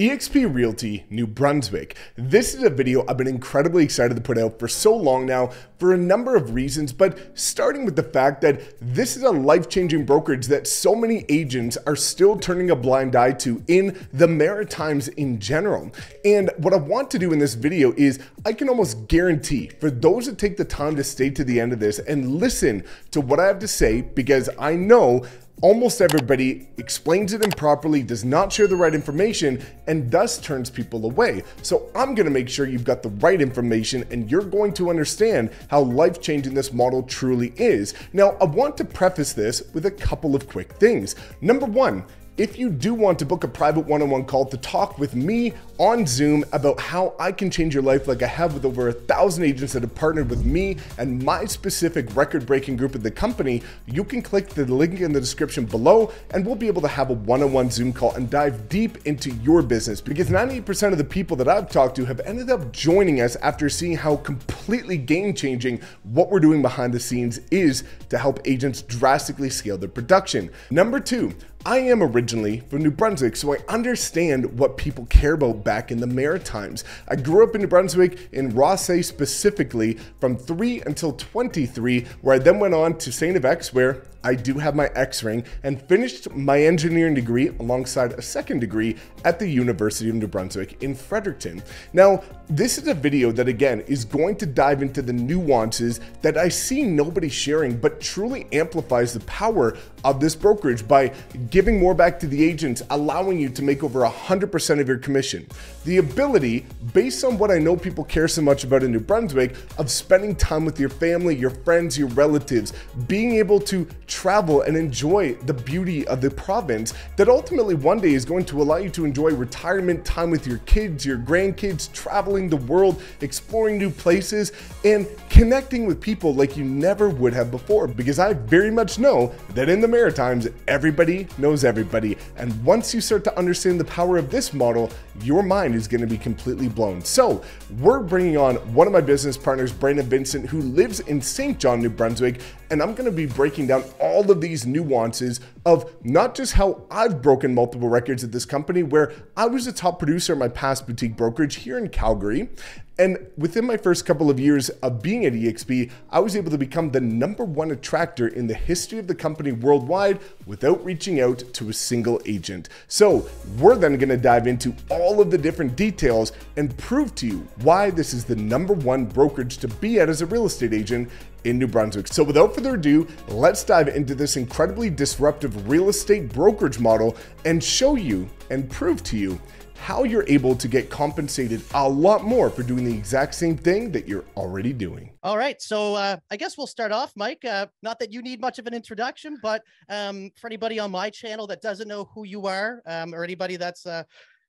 eXp Realty, New Brunswick. This is a video I've been incredibly excited to put out for so long now for a number of reasons, but starting with the fact that this is a life-changing brokerage that so many agents are still turning a blind eye to in the Maritimes in general. And what I want to do in this video is I can almost guarantee for those that take the time to stay to the end of this and listen to what I have to say, because I know Almost everybody explains it improperly, does not share the right information, and thus turns people away. So I'm gonna make sure you've got the right information and you're going to understand how life changing this model truly is. Now, I want to preface this with a couple of quick things. Number one, if you do want to book a private one on one call to talk with me on Zoom about how I can change your life, like I have with over a thousand agents that have partnered with me and my specific record breaking group at the company, you can click the link in the description below and we'll be able to have a one on one Zoom call and dive deep into your business because 98% of the people that I've talked to have ended up joining us after seeing how completely game changing what we're doing behind the scenes is to help agents drastically scale their production. Number two, I am originally from New Brunswick, so I understand what people care about back in the Maritimes. I grew up in New Brunswick, in Rothesay specifically, from 3 until 23, where I then went on to St. FX, where I do have my X ring and finished my engineering degree alongside a second degree at the University of New Brunswick in Fredericton. Now, this is a video that again is going to dive into the nuances that I see nobody sharing, but truly amplifies the power of this brokerage by giving more back to the agents, allowing you to make over 100% of your commission. The ability, based on what I know people care so much about in New Brunswick, of spending time with your family, your friends, your relatives, being able to travel and enjoy the beauty of the province that ultimately one day is going to allow you to enjoy retirement time with your kids, your grandkids, traveling the world, exploring new places, and connecting with people like you never would have before. Because I very much know that in the Maritimes, everybody knows everybody. And once you start to understand the power of this model, your mind is going to be completely blown. So, we're bringing on one of my business partners, Brandon Vincent, who lives in Saint John, New Brunswick, and I'm going to be breaking down all of these nuances of not just how I've broken multiple records at this company, where I was a top producer in my past boutique brokerage here in Calgary. And within my first couple of years of being at EXP, I was able to become the number one attractor in the history of the company worldwide without reaching out to a single agent. So, we're then gonna dive into all of the different details and prove to you why this is the number one brokerage to be at as a real estate agent in New Brunswick. So without further ado, let's dive into this incredibly disruptive real estate brokerage model and show you and prove to you how you're able to get compensated a lot more for doing the exact same thing that you're already doing. All right. So uh, I guess we'll start off, Mike. Uh, not that you need much of an introduction, but um, for anybody on my channel that doesn't know who you are, um, or anybody that's uh,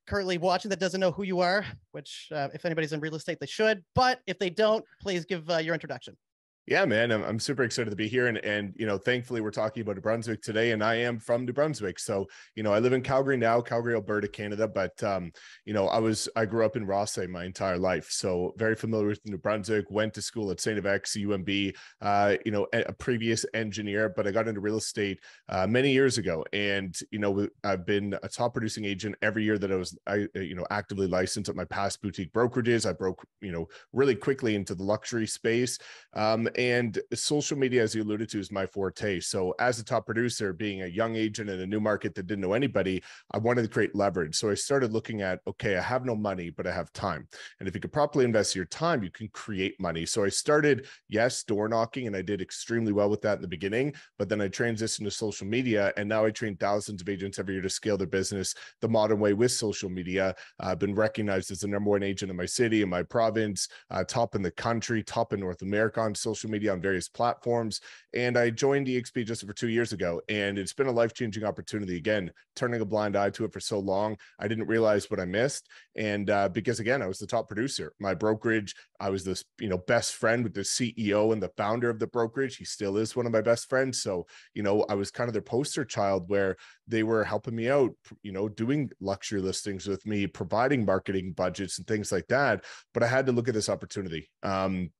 currently watching that doesn't know who you are, which uh, if anybody's in real estate, they should. But if they don't, please give uh, your introduction. Yeah, man, I'm, I'm super excited to be here, and and you know, thankfully, we're talking about New Brunswick today, and I am from New Brunswick, so you know, I live in Calgary now, Calgary, Alberta, Canada, but um, you know, I was I grew up in Rothesay my entire life, so very familiar with New Brunswick. Went to school at Saint FX, UNB, uh, you know, a, a, previous engineer, but I got into real estate uh, many years ago, and you know, I've been a top producing agent every year that I was, I you know, actively licensed at my past boutique brokerages. I broke, you know, really quickly into the luxury space. Um, and social media, as you alluded to, is my forte. So, as a top producer, being a young agent in a new market that didn't know anybody, I wanted to create leverage. So, I started looking at okay, I have no money, but I have time. And if you could properly invest your time, you can create money. So, I started, yes, door knocking, and I did extremely well with that in the beginning. But then I transitioned to social media, and now I train thousands of agents every year to scale their business the modern way with social media. I've been recognized as the number one agent in my city, in my province, uh, top in the country, top in North America on social media on various platforms. And I joined EXP just over two years ago, and it's been a life changing opportunity. Again, turning a blind eye to it for so long, I didn't realize what I missed. And uh, because again, I was the top producer, my brokerage, I was this you know best friend with the CEO and the founder of the brokerage. He still is one of my best friends. So you know, I was kind of their poster child where they were helping me out, you know, doing luxury listings with me, providing marketing budgets and things like that. But I had to look at this opportunity. Um,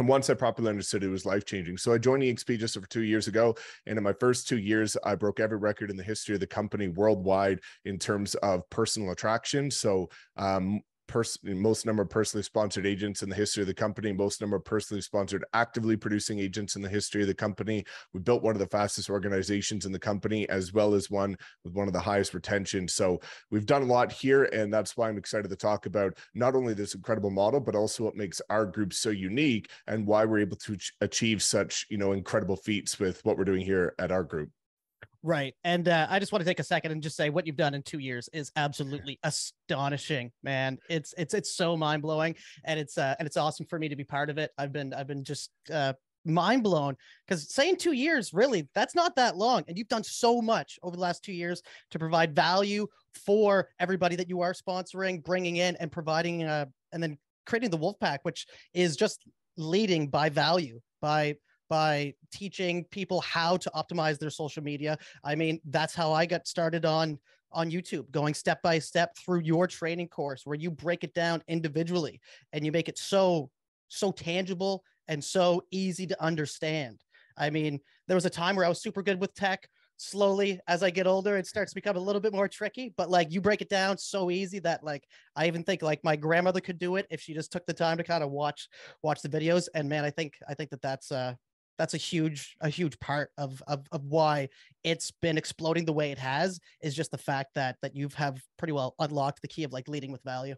And once I properly understood it, was life changing. So I joined EXP just over two years ago. And in my first two years, I broke every record in the history of the company worldwide in terms of personal attraction. So um, person most number of personally sponsored agents in the history of the company most number of personally sponsored actively producing agents in the history of the company. We built one of the fastest organizations in the company as well as one with one of the highest retention. So we've done a lot here and that's why i'm excited to talk about not only this incredible model but also what makes our group so unique and why we're able to achieve such you know incredible feats with what we're doing here at our group Right. And uh, I just want to take a second and just say what you've done in two years is absolutely astonishing, man. It's it's it's so mind blowing, and it's uh, and it's awesome for me to be part of it. I've been I've been just uh, mind blown because saying two years really that's not that long, and you've done so much over the last two years to provide value for everybody that you are sponsoring, bringing in, and providing, uh, and then creating the Wolf Pack, which is just leading by value by by teaching people how to optimize their social media. I mean, that's how I got started on on YouTube, going step by step through your training course where you break it down individually and you make it so so tangible and so easy to understand. I mean, there was a time where I was super good with tech. Slowly, as I get older, it starts to become a little bit more tricky. But like you break it down so easy that like I even think like my grandmother could do it if she just took the time to kind of watch watch the videos. And man, I think I think that that's uh that's a huge a huge part of, of of why it's been exploding the way it has is just the fact that that you've have pretty well unlocked the key of like leading with value.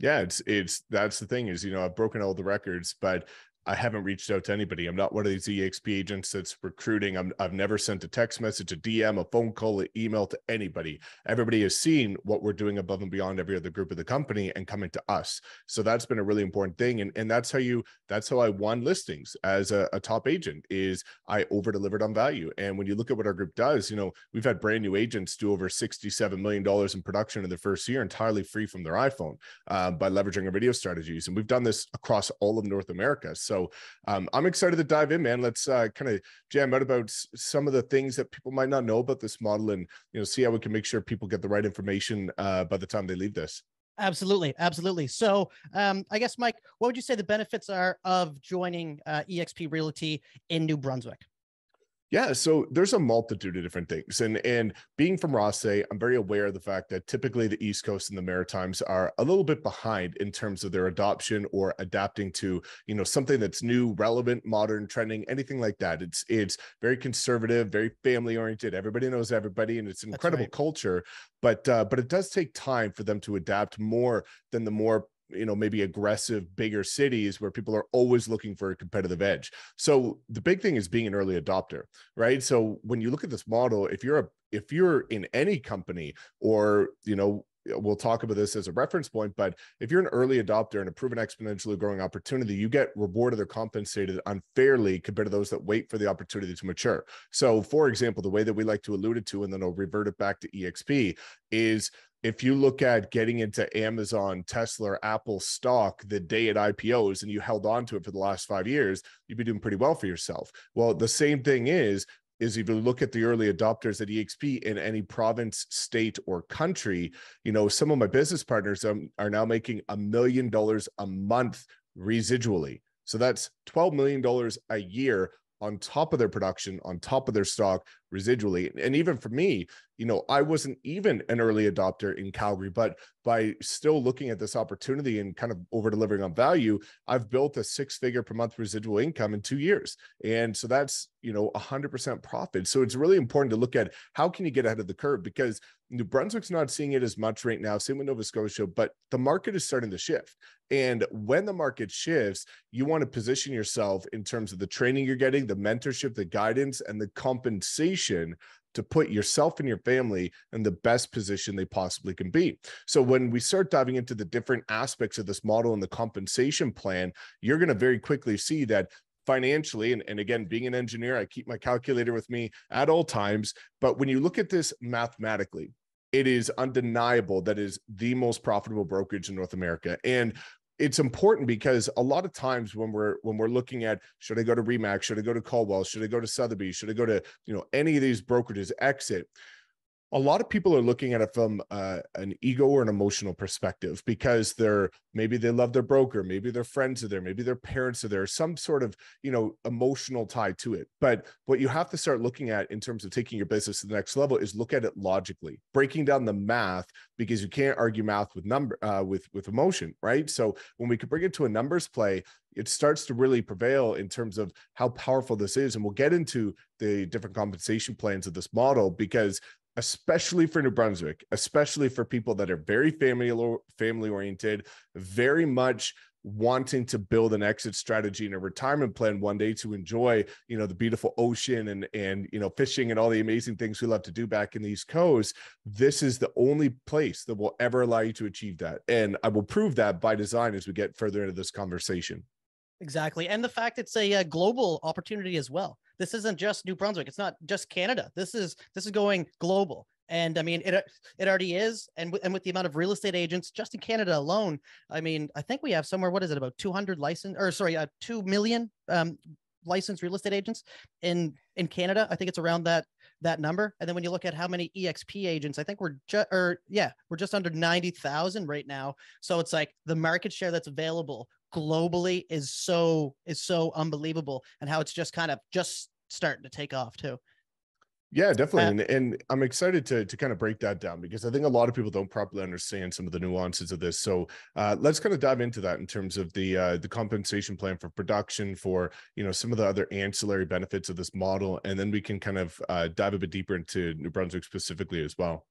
Yeah it's it's that's the thing is you know i've broken all the records but I haven't reached out to anybody. I'm not one of these EXP agents that's recruiting. I'm, I've never sent a text message, a DM, a phone call, an email to anybody. Everybody has seen what we're doing above and beyond every other group of the company and coming to us. So that's been a really important thing. And, and that's how you, that's how I won listings as a, a top agent is I over delivered on value. And when you look at what our group does, you know, we've had brand new agents do over $67 million in production in the first year entirely free from their iPhone uh, by leveraging our video strategies. And we've done this across all of North America. So so um, I'm excited to dive in, man. Let's uh, kind of jam out about some of the things that people might not know about this model, and you know, see how we can make sure people get the right information uh, by the time they leave this. Absolutely, absolutely. So, um, I guess, Mike, what would you say the benefits are of joining uh, EXP Realty in New Brunswick? Yeah, so there's a multitude of different things, and and being from Rothesay, I'm very aware of the fact that typically the East Coast and the Maritimes are a little bit behind in terms of their adoption or adapting to you know something that's new, relevant, modern, trending, anything like that. It's it's very conservative, very family oriented. Everybody knows everybody, and it's an incredible right. culture. But uh, but it does take time for them to adapt more than the more you know maybe aggressive bigger cities where people are always looking for a competitive edge. So the big thing is being an early adopter right? So when you look at this model if you're a if you're in any company or you know we'll talk about this as a reference point but if you're an early adopter and a proven exponentially growing opportunity you get rewarded or compensated unfairly compared to those that wait for the opportunity to mature so for example the way that we like to allude it to and then i'll revert it back to exp is if you look at getting into Amazon, Tesla, or Apple stock the day it IPOs and you held on to it for the last five years, you'd be doing pretty well for yourself. Well, the same thing is is if you look at the early adopters at EXP in any province, state, or country, you know, some of my business partners um, are now making a million dollars a month residually. So that's $12 million a year on top of their production, on top of their stock residually. And even for me, you know, I wasn't even an early adopter in Calgary, but by still looking at this opportunity and kind of over delivering on value, I've built a six figure per month residual income in two years. And so that's, you know, 100% profit. So it's really important to look at how can you get ahead of the curve because New Brunswick's not seeing it as much right now, same with Nova Scotia, but the market is starting to shift. And when the market shifts, you want to position yourself in terms of the training you're getting, the mentorship, the guidance, and the compensation to put yourself and your family in the best position they possibly can be. So when we start diving into the different aspects of this model and the compensation plan, you're going to very quickly see that financially and, and again being an engineer i keep my calculator with me at all times but when you look at this mathematically it is undeniable that is the most profitable brokerage in north america and it's important because a lot of times when we're when we're looking at should I go to Remax, should I go to Coldwell, should I go to Sotheby's, should I go to you know any of these brokerages exit, a lot of people are looking at it from uh, an ego or an emotional perspective because they're maybe they love their broker maybe their friends are there maybe their parents are there some sort of you know emotional tie to it. But what you have to start looking at in terms of taking your business to the next level is look at it logically breaking down the math because you can't argue math with number uh, with with emotion right? So when we could bring it to a numbers play it starts to really prevail in terms of how powerful this is. And we'll get into the different compensation plans of this model because especially for New Brunswick, especially for people that are very family family oriented, very much wanting to build an exit strategy and a retirement plan one day to enjoy you know the beautiful ocean and and you know fishing and all the amazing things we love to do back in the east coast. This is the only place that will ever allow you to achieve that. And i will prove that by design as we get further into this conversation. Exactly. And the fact it's a, a uh, global opportunity as well this isn't just New Brunswick. It's not just Canada. This is this is going global. And I mean, it it already is. And, and with the amount of real estate agents just in Canada alone, I mean, I think we have somewhere, what is it, about 200 license or sorry, uh, 2 million um, licensed real estate agents in in Canada. I think it's around that that number. And then when you look at how many EXP agents, I think we're just or yeah, we're just under 90,000 right now. So it's like the market share that's available globally is so is so unbelievable and how it's just kind of just starting to take off too. Yeah, definitely. Uh, and, and I'm excited to, to kind of break that down because I think a lot of people don't properly understand some of the nuances of this. So uh, let's kind of dive into that in terms of the uh, the compensation plan for production, for you know some of the other ancillary benefits of this model, and then we can kind of uh, dive a bit deeper into New Brunswick specifically as well.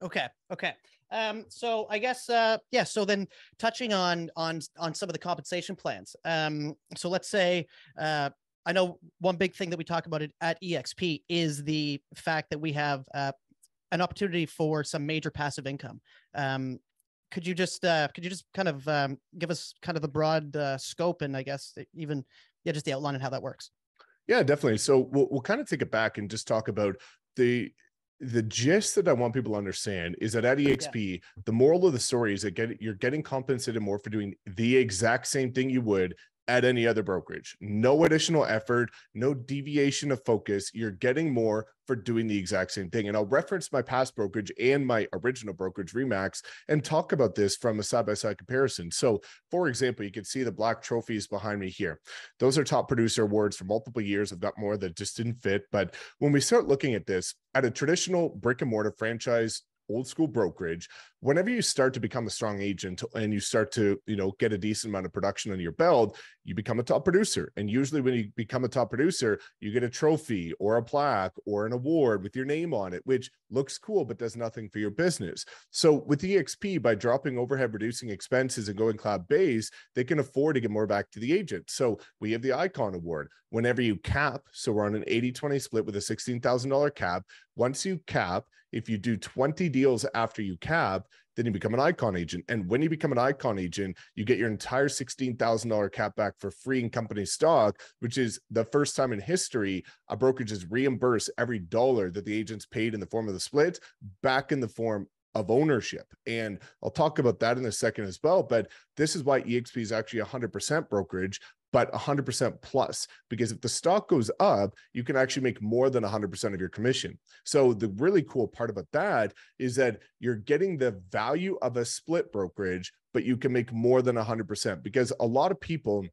Okay. Okay. Um, so I guess uh, yeah. So then touching on on on some of the compensation plans. Um, so let's say uh, I know one big thing that we talk about it at EXP is the fact that we have uh, an opportunity for some major passive income. Um, could you just uh, could you just kind of um, give us kind of the broad uh, scope and I guess even yeah just the outline and how that works? Yeah, definitely. So we'll we'll kind of take it back and just talk about the the gist that I want people to understand is that at EXP, yeah. the moral of the story is that get, you're getting compensated more for doing the exact same thing you would at any other brokerage. No additional effort, no deviation of focus. You're getting more for doing the exact same thing. And I'll reference my past brokerage and my original brokerage, Remax, and talk about this from a side by side comparison. So, for example, you can see the black trophies behind me here. Those are top producer awards for multiple years. I've got more that just didn't fit. But when we start looking at this at a traditional brick and mortar franchise old school brokerage whenever you start to become a strong agent and you start to you know get a decent amount of production on your belt you become a top producer. And usually when you become a top producer you get a trophy or a plaque or an award with your name on it which looks cool but does nothing for your business. So with exp by dropping overhead reducing expenses and going cloud based they can afford to get more back to the agent. So we have the icon award. Whenever you cap so we're on an 80 20 split with a $16000 cap. Once you cap if you do 20 deals after you cap then you become an icon agent. And when you become an icon agent, you get your entire $16,000 cap back for free in company stock, which is the first time in history a brokerage has reimbursed every dollar that the agents paid in the form of the split back in the form of ownership. And I'll talk about that in a second as well. But this is why EXP is actually 100% brokerage but 100% plus because if the stock goes up you can actually make more than 100% of your commission so the really cool part about that is that you're getting the value of a split brokerage but you can make more than 100% because a lot of people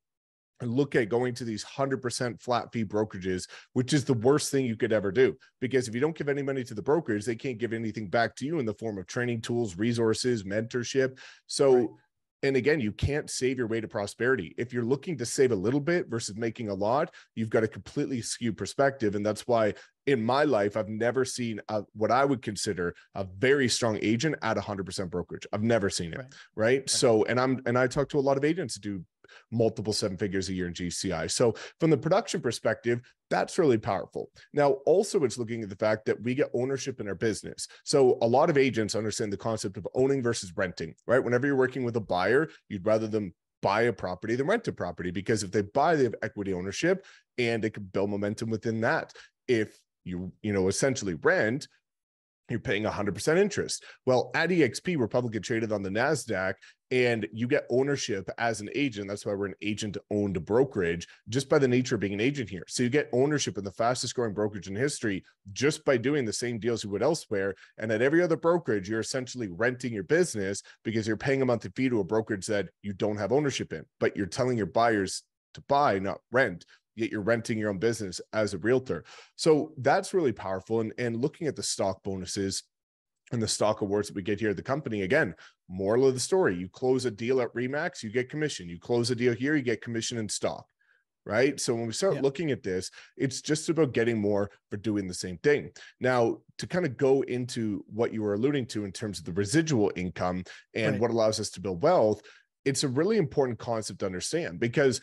look at going to these 100% flat fee brokerages, which is the worst thing you could ever do. Because if you don't give any money to the brokers, they can't give anything back to you in the form of training tools, resources, mentorship. So right and again, you can't save your way to prosperity. If you're looking to save a little bit versus making a lot, you've got a completely skewed perspective. And that's why in my life, I've never seen a, what I would consider a very strong agent at 100% brokerage. I've never seen it. Right. right? right. So, and I'm, and I talk to a lot of agents who do multiple seven figures a year in GCI. So, from the production perspective, that's really powerful. Now, also, it's looking at the fact that we get ownership in our business. So, a lot of agents understand the concept of owning versus renting, right? Whenever you're working with a buyer, you'd rather them buy a property than rent a property because if they buy, they have equity ownership and they can build momentum within that. If you, you know, essentially rent, you're paying 100% interest. Well, at EXP, we're publicly traded on the NASDAQ and you get ownership as an agent. That's why we're an agent owned brokerage just by the nature of being an agent here. So you get ownership in the fastest growing brokerage in history just by doing the same deals you would elsewhere. And at every other brokerage, you're essentially renting your business because you're paying a monthly fee to a brokerage that you don't have ownership in, but you're telling your buyers to buy, not rent yet you're renting your own business as a realtor. So that's really powerful. And, and looking at the stock bonuses and the stock awards that we get here at the company, again, moral of the story you close a deal at Remax, you get commission. You close a deal here, you get commission in stock. Right. So when we start yeah. looking at this, it's just about getting more for doing the same thing. Now, to kind of go into what you were alluding to in terms of the residual income and right. what allows us to build wealth, it's a really important concept to understand because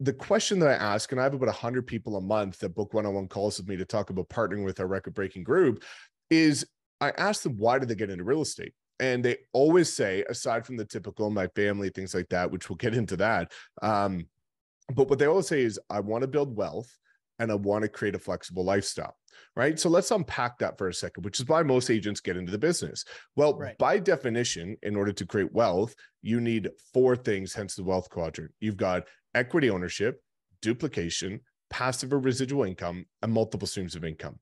the question that I ask, and I have about 100 people a month that book one on one calls with me to talk about partnering with our record breaking group, is I ask them, why did they get into real estate? And they always say, aside from the typical, my family, things like that, which we'll get into that. Um, but what they always say is, I want to build wealth and I want to create a flexible lifestyle. Right. So let's unpack that for a second, which is why most agents get into the business. Well, right. by definition, in order to create wealth, you need four things, hence the wealth quadrant. You've got equity ownership, duplication, passive or residual income, and multiple streams of income.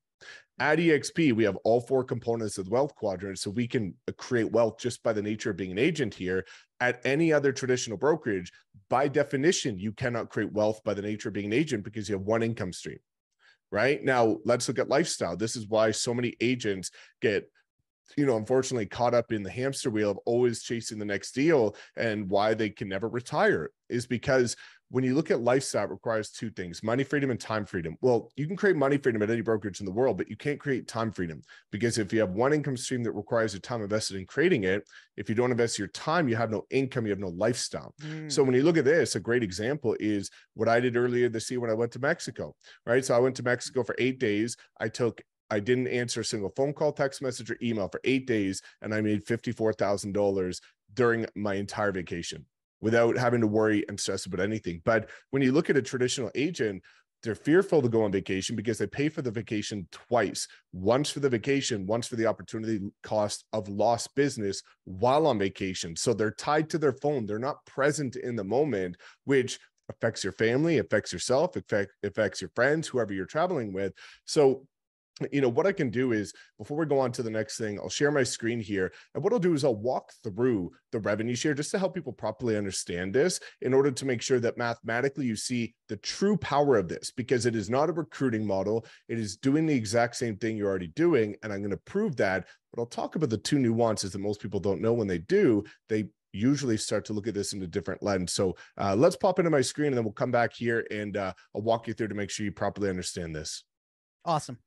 At EXP, we have all four components of the wealth quadrant, so we can create wealth just by the nature of being an agent here. At any other traditional brokerage, by definition, you cannot create wealth by the nature of being an agent because you have one income stream. Right now, let's look at lifestyle. This is why so many agents get you know, unfortunately caught up in the hamster wheel of always chasing the next deal and why they can never retire is because when you look at lifestyle, it requires two things money freedom and time freedom. Well, you can create money freedom at any brokerage in the world, but you can't create time freedom because if you have one income stream that requires your time invested in creating it, if you don't invest your time, you have no income, you have no lifestyle. Mm. So when you look at this, a great example is what I did earlier this year when I went to Mexico, right? So I went to Mexico for eight days. I took I didn't answer a single phone call, text message, or email for eight days, and I made $54,000 during my entire vacation without having to worry and stress about anything. But when you look at a traditional agent, they're fearful to go on vacation because they pay for the vacation twice once for the vacation once for the opportunity cost of lost business while on vacation. So they're tied to their phone. They're not present in the moment which affects your family affects yourself affect, affects your friends whoever you're traveling with. So you know what i can do is before we go on to the next thing i'll share my screen here and what i'll do is i'll walk through the revenue share just to help people properly understand this in order to make sure that mathematically you see the true power of this because it is not a recruiting model it is doing the exact same thing you're already doing and i'm going to prove that but i'll talk about the two nuances that most people don't know when they do they usually start to look at this in a different lens. So uh, let's pop into my screen and then we'll come back here and uh, I'll walk you through to make sure you properly understand this. Awesome.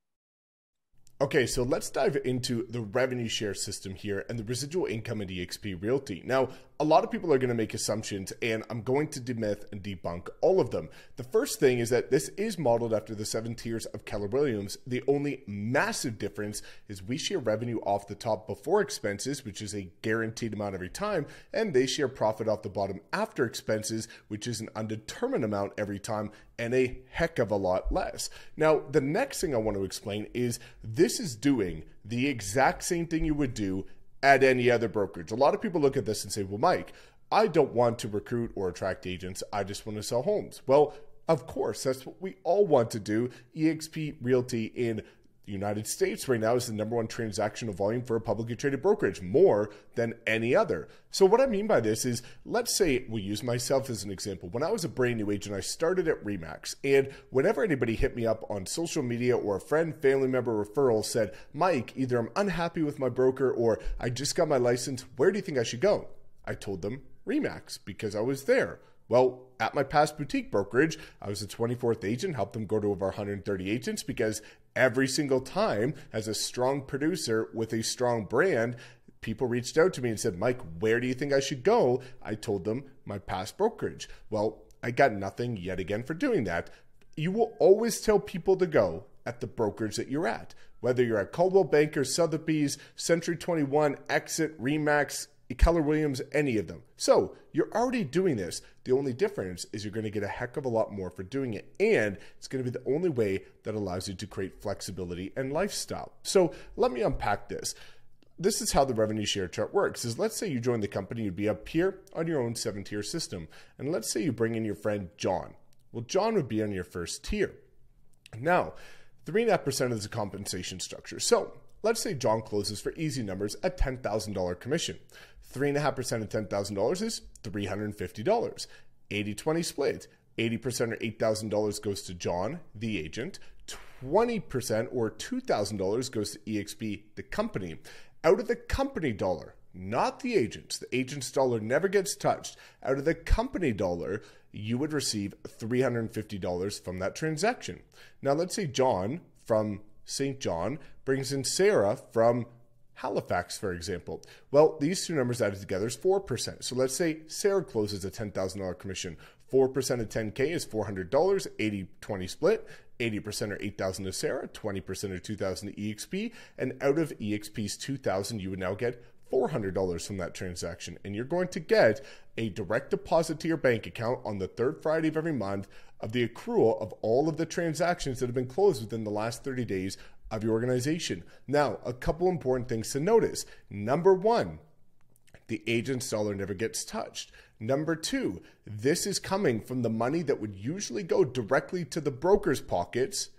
Okay, so let's dive into the revenue share system here and the residual income in EXP Realty. Now, a lot of people are going to make assumptions, and I'm going to demyth and debunk all of them. The first thing is that this is modeled after the seven tiers of Keller Williams. The only massive difference is we share revenue off the top before expenses, which is a guaranteed amount every time, and they share profit off the bottom after expenses, which is an undetermined amount every time and a heck of a lot less. Now, the next thing I want to explain is this is doing the exact same thing you would do at any other brokerage. A lot of people look at this and say, well, Mike, I don't want to recruit or attract agents. I just want to sell homes. Well, of course, that's what we all want to do. eXp Realty in the United States right now is the number one transactional volume for a publicly traded brokerage, more than any other. So, what I mean by this is, let's say we use myself as an example. When I was a brand new agent, I started at Remax, and whenever anybody hit me up on social media or a friend, family member referral said, Mike, either I'm unhappy with my broker or I just got my license, where do you think I should go? I told them Remax because I was there. Well, at my past boutique brokerage, I was the 24th agent, helped them go to over 130 agents because every single time, as a strong producer with a strong brand, people reached out to me and said, Mike, where do you think I should go? I told them my past brokerage. Well, I got nothing yet again for doing that. You will always tell people to go at the brokerage that you're at. Whether you're at Coldwell Banker, Sotheby's, Century 21, Exit, Remax, Keller Williams, any of them. So you're already doing this. The only difference is you're going to get a heck of a lot more for doing it. And it's going to be the only way that allows you to create flexibility and lifestyle. So let me unpack this. This is how the revenue share chart works is let's say you join the company, you'd be up here on your own seven tier system. And let's say you bring in your friend John. Well, John would be on your first tier. Now, 3.5% is the compensation structure. So let's say John closes for easy numbers at $10,000 commission. 3.5% of $10,000 is $350. 80 20 split. 80% or $8,000 goes to John, the agent. 20% or $2,000 goes to EXP, the company. Out of the company dollar, not the agent's, the agent's dollar never gets touched. Out of the company dollar, you would receive $350 from that transaction. Now, let's say John from Saint John brings in Sarah from Halifax, for example. Well, these two numbers added together is 4%. So let's say Sarah closes a $10,000 commission. 4% of 10K is $400, 80 20 split. 80% or 8,000 to Sarah, 20% or 2,000 to EXP, and out of EXP's 2,000, you would now get $400 from that transaction. And you're going to get a direct deposit to your bank account on the third Friday of every month of the accrual of all of the transactions that have been closed within the last 30 days of your organization. Now, a couple important things to notice. Number one, the agent's dollar never gets touched. Number two, this is coming from the money that would usually go directly to the broker's pockets.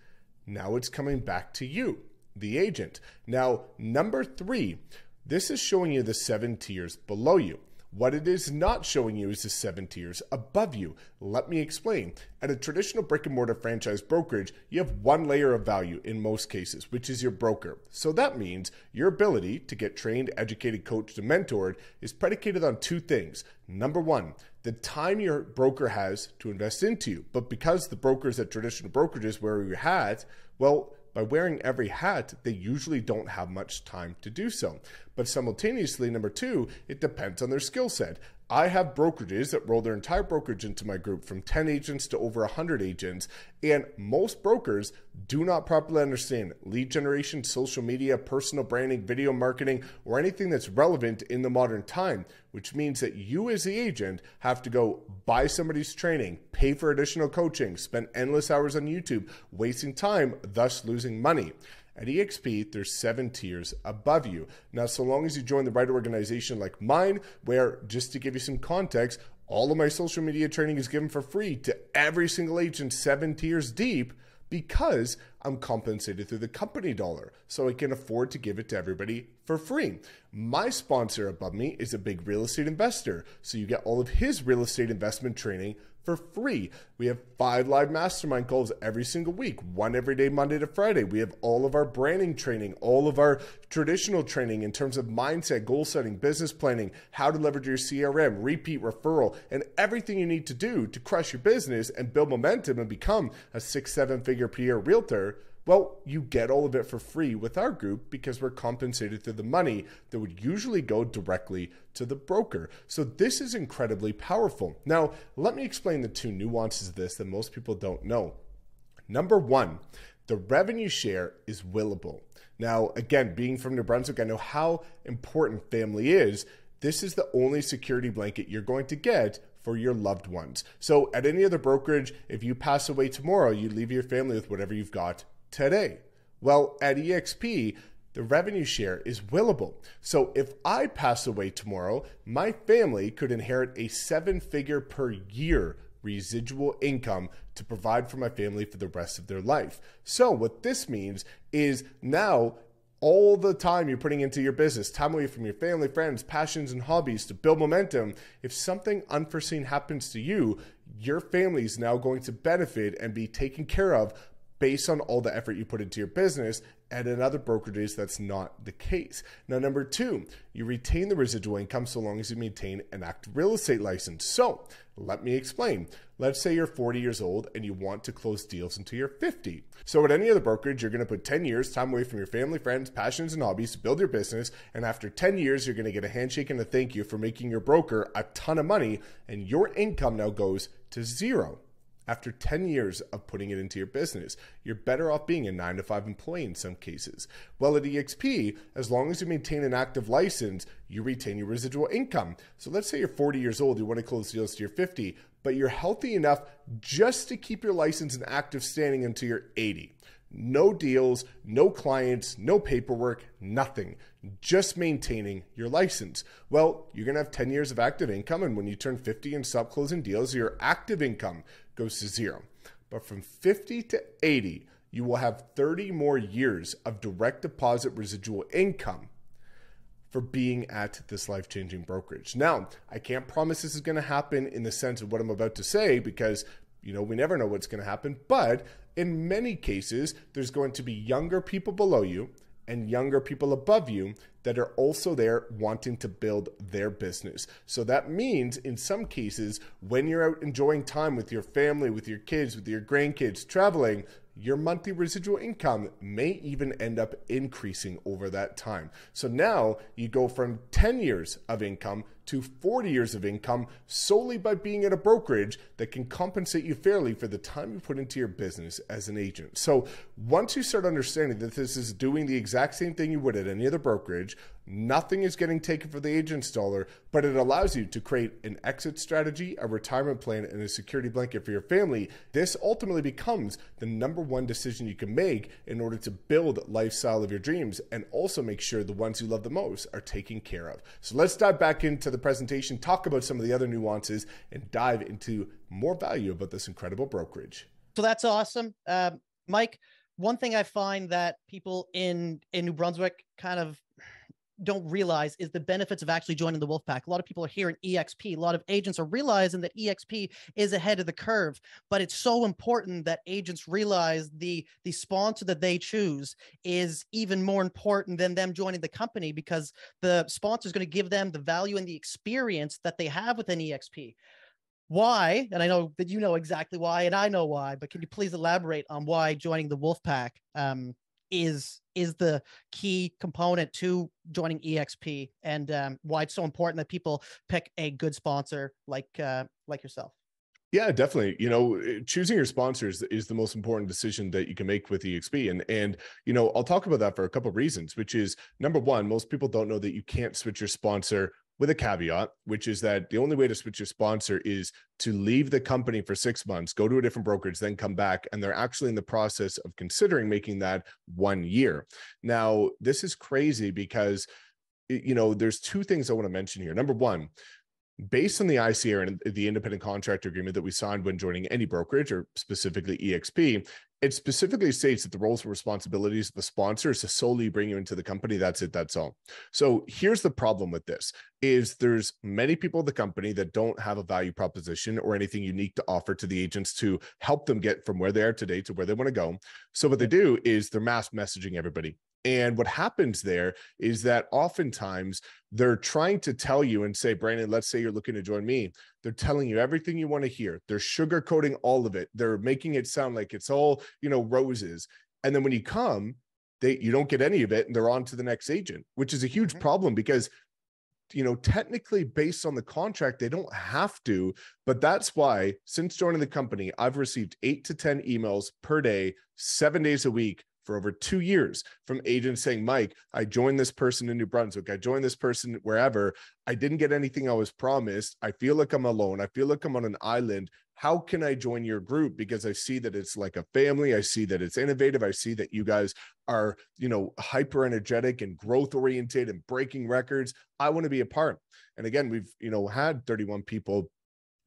Now it's coming back to you, the agent. Now, number three, this is showing you the seven tiers below you. What it is not showing you is the seven tiers above you. Let me explain. At a traditional brick and mortar franchise brokerage, you have one layer of value in most cases, which is your broker. So that means your ability to get trained, educated, coached, and mentored is predicated on two things. Number one, the time your broker has to invest into you. But because the brokers at traditional brokerages wear your hat, well, by wearing every hat, they usually don't have much time to do so. But simultaneously, number two, it depends on their skill set. I have brokerages that roll their entire brokerage into my group from 10 agents to over 100 agents. And most brokers do not properly understand lead generation, social media, personal branding, video marketing, or anything that's relevant in the modern time, which means that you as the agent have to go buy somebody's training, pay for additional coaching, spend endless hours on YouTube, wasting time, thus losing money. At EXP, there's seven tiers above you. Now, so long as you join the right organization like mine, where just to give you some context, all of my social media training is given for free to every single agent seven tiers deep because I'm compensated through the company dollar, so I can afford to give it to everybody for free. My sponsor above me is a big real estate investor, so you get all of his real estate investment training for free. We have five live mastermind calls every single week, one every day, Monday to Friday. We have all of our branding training, all of our traditional training in terms of mindset, goal setting, business planning, how to leverage your CRM, repeat referral, and everything you need to do to crush your business and build momentum and become a six, seven figure per year realtor well, you get all of it for free with our group because we're compensated through the money that would usually go directly to the broker. So this is incredibly powerful. Now, let me explain the two nuances of this that most people don't know. Number one, the revenue share is willable. Now, again, being from New Brunswick, I know how important family is. This is the only security blanket you're going to get for your loved ones. So, at any other brokerage, if you pass away tomorrow, you leave your family with whatever you've got today. Well, at EXP, the revenue share is willable. So if I pass away tomorrow, my family could inherit a seven figure per year residual income to provide for my family for the rest of their life. So what this means is now all the time you're putting into your business, time away from your family, friends, passions, and hobbies to build momentum, if something unforeseen happens to you, your family is now going to benefit and be taken care of based on all the effort you put into your business. At another brokerages, that's not the case. Now, number two, you retain the residual income so long as you maintain an active real estate license. So, let me explain. Let's say you're 40 years old and you want to close deals until you're 50. So, at any other brokerage, you're going to put 10 years time away from your family, friends, passions, and hobbies to build your business. And after 10 years, you're going to get a handshake and a thank you for making your broker a ton of money, and your income now goes to zero. After 10 years of putting it into your business. You're better off being a 9 to 5 employee in some cases. Well, at EXP, as long as you maintain an active license, you retain your residual income. So let's say you're 40 years old, you want to close deals to your 50, but you're healthy enough just to keep your license in active standing until you're 80. No deals, no clients, no paperwork, nothing. Just maintaining your license. Well, you're going to have 10 years of active income. And when you turn 50 and stop closing deals, your active income goes to zero. But from 50 to 80, you will have 30 more years of direct deposit residual income for being at this life changing brokerage. Now, I can't promise this is going to happen in the sense of what I'm about to say because you know, we never know what's going to happen, but in many cases, there's going to be younger people below you and younger people above you that are also there wanting to build their business. So that means in some cases, when you're out enjoying time with your family, with your kids, with your grandkids, traveling, your monthly residual income may even end up increasing over that time. So now you go from 10 years of income to 40 years of income solely by being at a brokerage that can compensate you fairly for the time you put into your business as an agent. So once you start understanding that this is doing the exact same thing you would at any other brokerage, Nothing is getting taken for the agent's dollar, but it allows you to create an exit strategy, a retirement plan, and a security blanket for your family. This ultimately becomes the number one decision you can make in order to build lifestyle of your dreams and also make sure the ones you love the most are taken care of. So let's dive back into the presentation, talk about some of the other nuances, and dive into more value about this incredible brokerage. So that's awesome. Uh, Mike, one thing I find that people in in New Brunswick kind of don't realize is the benefits of actually joining the Wolfpack. A lot of people are hearing EXP. A lot of agents are realizing that EXP is ahead of the curve, but it's so important that agents realize the the sponsor that they choose is even more important than them joining the company because the sponsor is going to give them the value and the experience that they have within EXP. Why? And I know that you know exactly why, and I know why. But can you please elaborate on why joining the Wolfpack um, is is the key component to joining exp and um, why it's so important that people pick a good sponsor like uh, like yourself yeah, definitely. You know, eh, choosing your sponsors is the most important decision that you can make with EXP. And and you know, I'll talk about that for a couple of reasons, which is number one, most people don't know that you can't switch your sponsor with a caveat, which is that the only way to switch your sponsor is to leave the company for six months, go to a different brokerage, then come back. And they're actually in the process of considering making that one year. Now, this is crazy because, you know, there's two things I want to mention here. Number one, based on the ICR and the independent contractor agreement that we signed when joining any brokerage or specifically EXP, it specifically states that the roles and responsibilities of the sponsor is to solely bring you into the company. That's it. That's all. So here's the problem with this is there's many people in the company that don't have a value proposition or anything unique to offer to the agents to help them get from where they are today to where they want to go. So what they do is they're mass messaging everybody. And what happens there is that oftentimes they're trying to tell you and say, Brandon, let's say you're looking to join me. They're telling you everything you want to hear. They're sugarcoating all of it. They're making it sound like it's all, you know, roses. And then when you come, they you don't get any of it and they're on to the next agent, which is a huge mm-hmm. problem because you know, technically based on the contract, they don't have to, but that's why since joining the company, I've received eight to 10 emails per day, seven days a week for over two years from agents saying, Mike, I joined this person in New Brunswick. I joined this person wherever. I didn't get anything I was promised. I feel like I'm alone. I feel like I'm on an island. How can I join your group? Because I see that it's like a family. I see that it's innovative. I see that you guys are, you know, hyper energetic and growth oriented and breaking records. I want to be a part. And again, we've, you know, had 31 people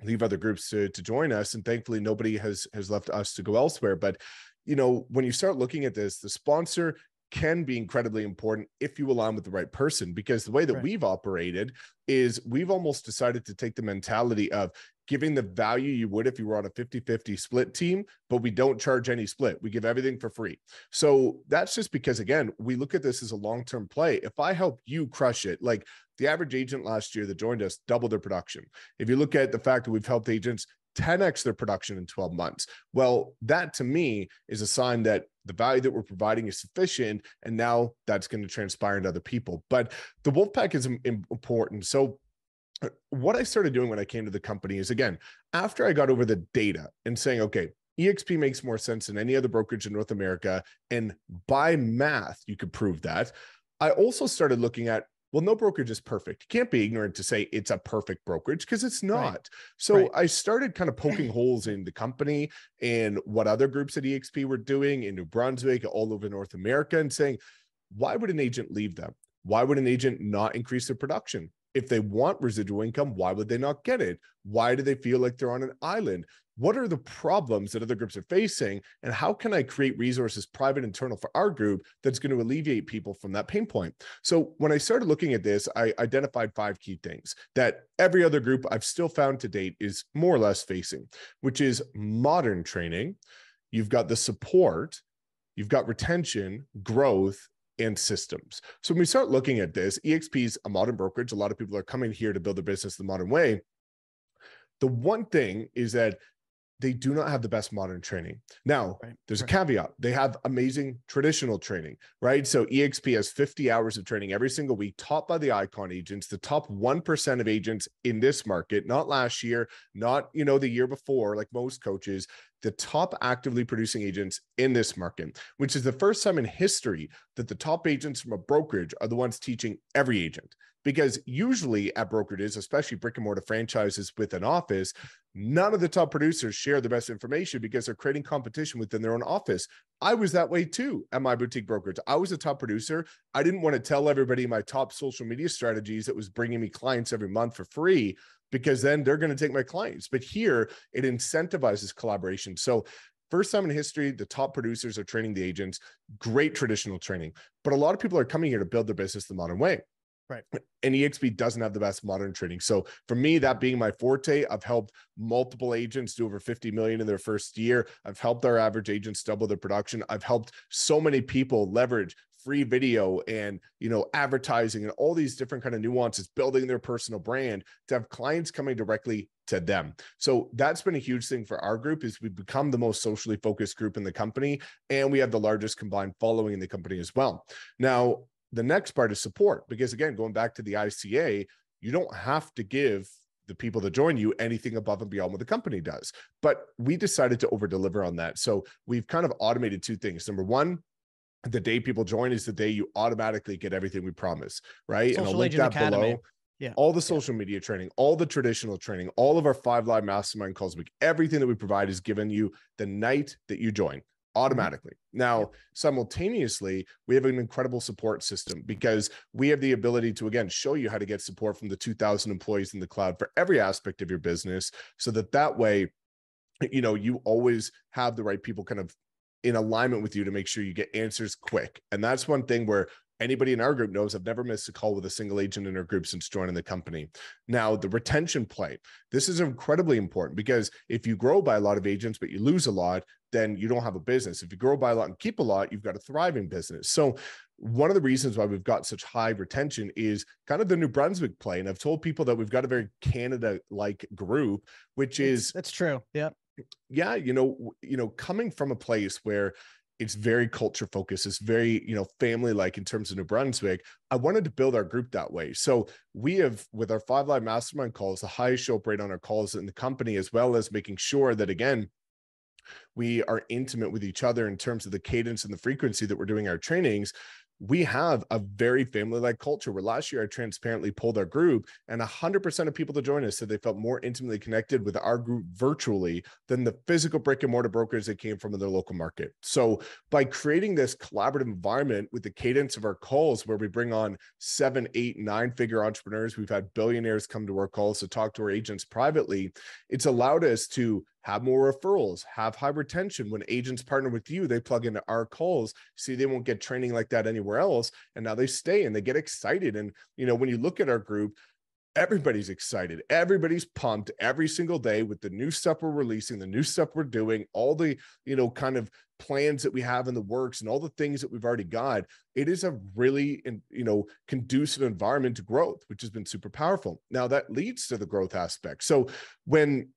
leave other groups to, to join us and thankfully nobody has has left us to go elsewhere but you know, when you start looking at this, the sponsor can be incredibly important if you align with the right person because the way that right. we've operated is we've almost decided to take the mentality of giving the value you would if you were on a 50-50 split team but we don't charge any split. We give everything for free. So that's just because again we look at this as a long-term play. If i help you crush it like the average agent last year that joined us doubled their production. If you look at the fact that we've helped agents 10x their production in 12 months. Well, that to me is a sign that the value that we're providing is sufficient. And now that's going to transpire into other people. But the Wolfpack is important. So uh, what I started doing when I came to the company is again, after I got over the data and saying, okay, EXP makes more sense than any other brokerage in North America. And by math, you could prove that. I also started looking at, well, no brokerage is perfect. You can't be ignorant to say it's a perfect brokerage because it's not. Right. So right. I started kind of poking holes in the company and what other groups at EXP were doing in New Brunswick, all over North America, and saying, why would an agent leave them? Why would an agent not increase their production? if they want residual income, why would they not get it? Why do they feel like they're on an island? What are the problems that other groups are facing? And how can I create resources, private, internal for our group that's going to alleviate people from that pain point? So when I started looking at this, I identified five key things that every other group I've still found to date is more or less facing, which is modern training. You've got the support, you've got retention, growth, and systems. So when we start looking at this, EXP is a modern brokerage. A lot of people are coming here to build their business the modern way. The one thing is that they do not have the best modern training. Now, right. there's a caveat. They have amazing traditional training, right? So EXP has 50 hours of training every single week, taught by the icon agents, the top 1% of agents in this market, not last year, not, you know, the year before, like most coaches, the top actively producing agents in this market, which is the first time in history that the top agents from a brokerage are the ones teaching every agent because usually at brokerages, especially brick and mortar franchises with an office, none of the top producers share the best information because they're creating competition within their own office. I was that way too at my boutique brokerage. I was a top producer. I didn't want to tell everybody my top social media strategies that was bringing me clients every month for free because then they're going to take my clients. But here it incentivizes collaboration. So First time in history, the top producers are training the agents, great traditional training. But a lot of people are coming here to build their business the modern way. Right. And EXP doesn't have the best modern training. So for me, that being my forte, I've helped multiple agents do over 50 million in their first year. I've helped our average agents double their production. I've helped so many people leverage free video and you know advertising and all these different kind of nuances building their personal brand to have clients coming directly to them so that's been a huge thing for our group is we've become the most socially focused group in the company and we have the largest combined following in the company as well now the next part is support because again going back to the ica you don't have to give the people that join you anything above and beyond what the company does but we decided to over deliver on that so we've kind of automated two things number one the day people join is the day you automatically get everything we promise right social and i'll link that Academy. below yeah. All the social yeah. media training, all the traditional training, all of our five live mastermind calls a week, everything that we provide is given you the night that you join. Mm-hmm. automatically. Now, simultaneously, we have an incredible support system because we have the ability to, again, show you how to get support from the 2000 employees in the cloud for every aspect of your business so that that way, you know, you always have the right people kind of in alignment with you to make sure you get answers quick. And that's one thing where anybody in our group knows I've never missed a call with a single agent in our group since joining the company. Now, the retention play, this is incredibly important because if you grow by a lot of agents, but you lose a lot, then you don't have a business. If you grow by a lot and keep a lot, you've got a thriving business. So, one of the reasons why we've got such high retention is kind of the New Brunswick play. And I've told people that we've got a very Canada like group, which is that's true. Yeah. Yeah. You know, you know, coming from a place where it's very culture focused it's very you know family like in terms of new brunswick i wanted to build our group that way so we have with our five live mastermind calls the highest show up rate on our calls in the company as well as making sure that again we are intimate with each other in terms of the cadence and the frequency that we're doing our trainings we have a very family-like culture where last year I transparently polled our group and 100% of people that joined us said they felt more intimately connected with our group virtually than the physical brick and mortar brokers that came from their local market. So by creating this collaborative environment with the cadence of our calls where we bring on seven, eight, nine figure entrepreneurs, we've had billionaires come to our calls to talk to our agents privately. It's allowed us to have more referrals, have high retention. When agents partner with you, they plug into our calls, see they won't get training like that anywhere else. And now they stay and they get excited. And, you know, when you look at our group, everybody's excited. Everybody's pumped every single day with the new stuff we're releasing, the new stuff we're doing, all the, you know, kind of plans that we have in the works and all the things that we've already got. It is a really, you know, conducive environment to growth, which has been super powerful. Now that leads to the growth aspect. So when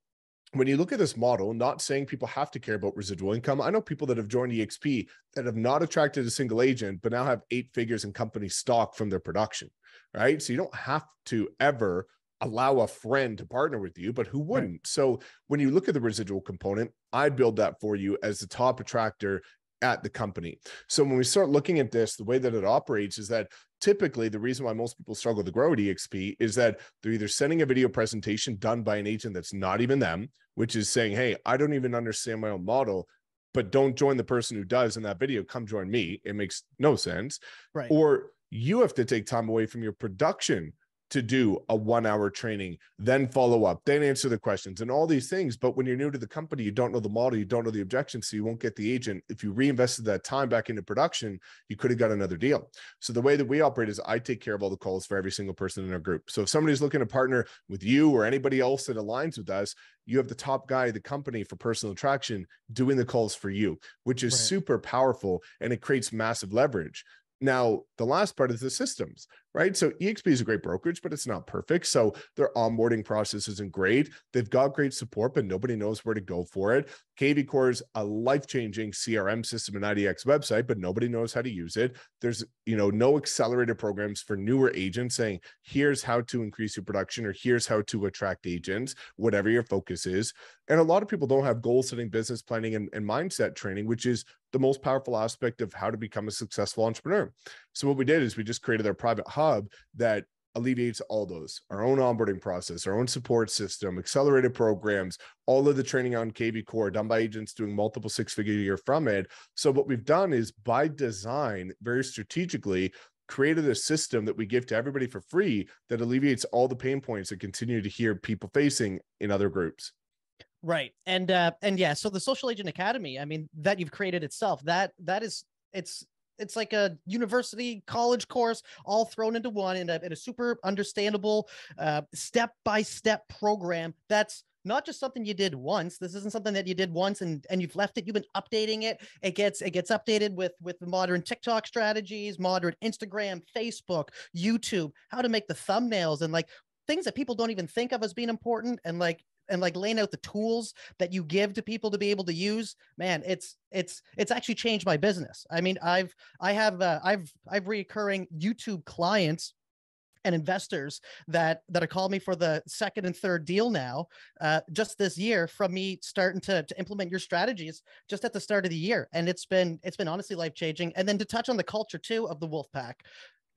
when you look at this model, not saying people have to care about residual income. I know people that have joined EXP that have not attracted a single agent, but now have eight figures in company stock from their production, right? So you don't have to ever allow a friend to partner with you, but who wouldn't? Right. So when you look at the residual component, I build that for you as the top attractor at the company. So when we start looking at this, the way that it operates is that typically the reason why most people struggle to grow at EXP is that they're either sending a video presentation done by an agent that's not even them, which is saying, Hey, I don't even understand my own model, but don't join the person who does in that video. Come join me. It makes no sense. Right. Or you have to take time away from your production to do a one hour training, then follow up, then answer the questions and all these things. But when you're new to the company, you don't know the model, you don't know the objections, so you won't get the agent. If you reinvested that time back into production, you could have got another deal. So the way that we operate is I take care of all the calls for every single person in our group. So if somebody's looking to partner with you or anybody else that aligns with us, you have the top guy the company for personal attraction doing the calls for you, which is right. super powerful and it creates massive leverage. Now, the last part is the systems, right? So EXP is a great brokerage, but it's not perfect. So their onboarding process isn't great. They've got great support, but nobody knows where to go for it. KV Core is a life-changing CRM system and IDX website, but nobody knows how to use it. There's, you know, no accelerator programs for newer agents saying, here's how to increase your production or here's how to attract agents, whatever your focus is. And a lot of people don't have goal setting, business planning, and, and mindset training, which is the most powerful aspect of how to become a successful entrepreneur. So what we did is we just created our private hub that alleviates all those our own onboarding process, our own support system, accelerated programs, all of the training on KV Core done by agents doing multiple six figure a year from it. So, what we've done is by design, very strategically, created a system that we give to everybody for free that alleviates all the pain points that continue to hear people facing in other groups. Right. And uh and yeah, so the Social Agent Academy, I mean, that you've created itself, that that is it's it's like a university college course all thrown into one in a, in a super understandable uh, step-by-step program that's not just something you did once this isn't something that you did once and and you've left it you've been updating it it gets it gets updated with with modern tiktok strategies modern instagram facebook youtube how to make the thumbnails and like things that people don't even think of as being important and like and like laying out the tools that you give to people to be able to use man it's it's it's actually changed my business i mean i've i have uh, i've i've recurring youtube clients and investors that that are calling me for the second and third deal now uh, just this year from me starting to, to implement your strategies just at the start of the year and it's been it's been honestly life changing and then to touch on the culture too of the wolf pack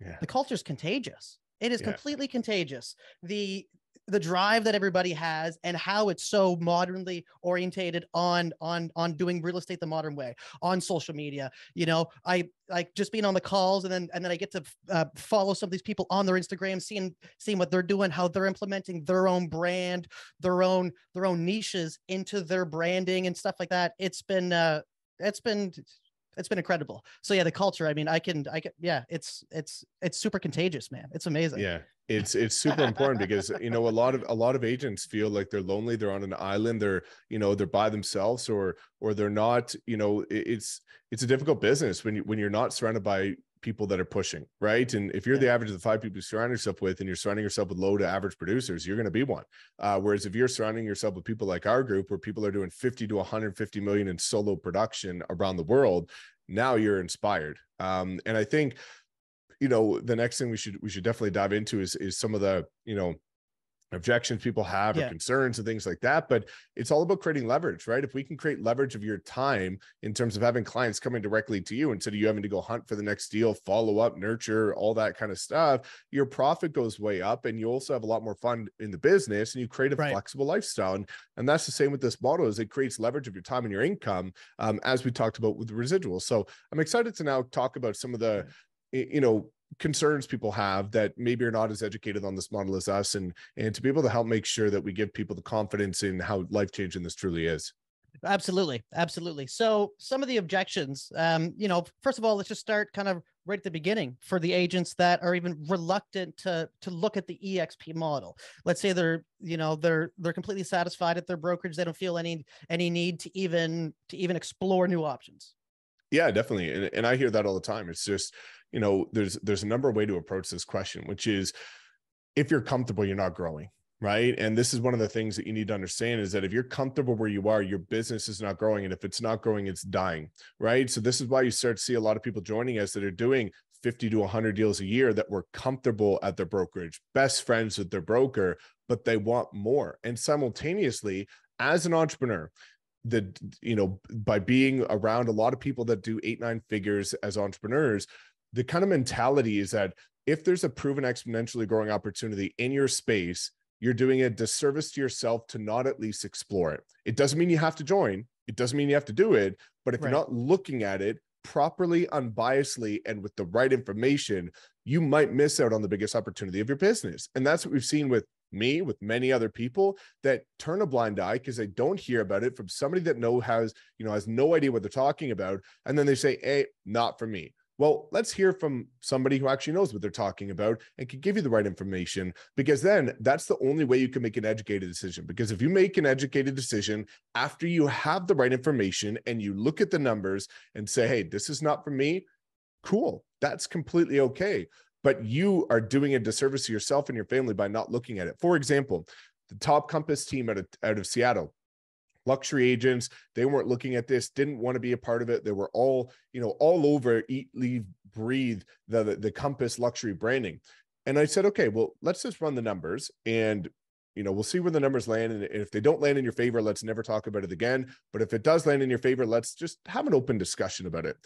yeah. the culture is contagious it is yeah. completely contagious. The the drive that everybody has and how it's so modernly orientated on on on doing real estate the modern way on social media you know? I like just being on the calls and then and then i get to uh, follow some of these people on their instagram seeing seeing what they're doing how they're implementing their own brand their own their own niches into their branding and stuff like that. It's been uh it's been it's been incredible. So yeah the culture i mean i can i can yeah it's it's it's super contagious man. It's amazing. Yeah it's it's super important because you know a lot of a lot of agents feel like they're lonely they're on an island they're you know they're by themselves or or they're not you know it's it's a difficult business when you when you're not surrounded by people that are pushing right? And if you're yeah. the average of the five people you surround yourself with and you're surrounding yourself with low to average producers you're going to be one. Uh, whereas if you're surrounding yourself with people like our group where people are doing 50 to 150 million in solo production around the world now you're inspired. Um, and i think you know the next thing we should we should definitely dive into is is some of the you know objections people have yeah. or concerns and things like that but it's all about creating leverage right if we can create leverage of your time in terms of having clients coming directly to you instead of you having to go hunt for the next deal follow up nurture all that kind of stuff your profit goes way up and you also have a lot more fun in the business and you create a right. flexible lifestyle and, and that's the same with this model is it creates leverage of your time and your income um, as we talked about with the residuals so i'm excited to now talk about some of the you know concerns people have that maybe are not as educated on this model as us and and to be able to help make sure that we give people the confidence in how life changing this truly is. Absolutely absolutely. So some of the objections um you know first of all let's just start kind of right at the beginning for the agents that are even reluctant to to look at the exp model. Let's say they're you know they're they're completely satisfied at their brokerage. They don't feel any any need to even to even explore new options yeah definitely and, and i hear that all the time it's just you know there's there's a number of way to approach this question which is if you're comfortable you're not growing right and this is one of the things that you need to understand is that if you're comfortable where you are your business is not growing and if it's not growing it's dying right so this is why you start to see a lot of people joining us that are doing 50 to 100 deals a year that were comfortable at their brokerage, best friends with their broker, but they want more. And simultaneously, as an entrepreneur, the you know by being around a lot of people that do eight nine figures as entrepreneurs the kind of mentality is that if there's a proven exponentially growing opportunity in your space you're doing a disservice to yourself to not at least explore it. It doesn't mean you have to join. It doesn't mean you have to do it. But if right. you're not looking at it properly unbiasedly and with the right information you might miss out on the biggest opportunity of your business. And that's what we've seen with me with many other people that turn a blind eye because they don't hear about it from somebody that know has you know has no idea what they're talking about. And then they say hey not for me well let's hear from somebody who actually knows what they're talking about and can give you the right information because then that's the only way you can make an educated decision because if you make an educated decision after you have the right information and you look at the numbers and say hey this is not for me cool that's completely okay but you are doing a disservice to yourself and your family by not looking at it. For example, the top Compass team out of, out of Seattle, luxury agents, they weren't looking at this, didn't want to be a part of it. They were all, you know, all over eat, leave, breathe the, the, the Compass luxury branding. And I said, okay, well, let's just run the numbers and you know, we'll see where the numbers land. And if they don't land in your favor, let's never talk about it again. But if it does land in your favor, let's just have an open discussion about it.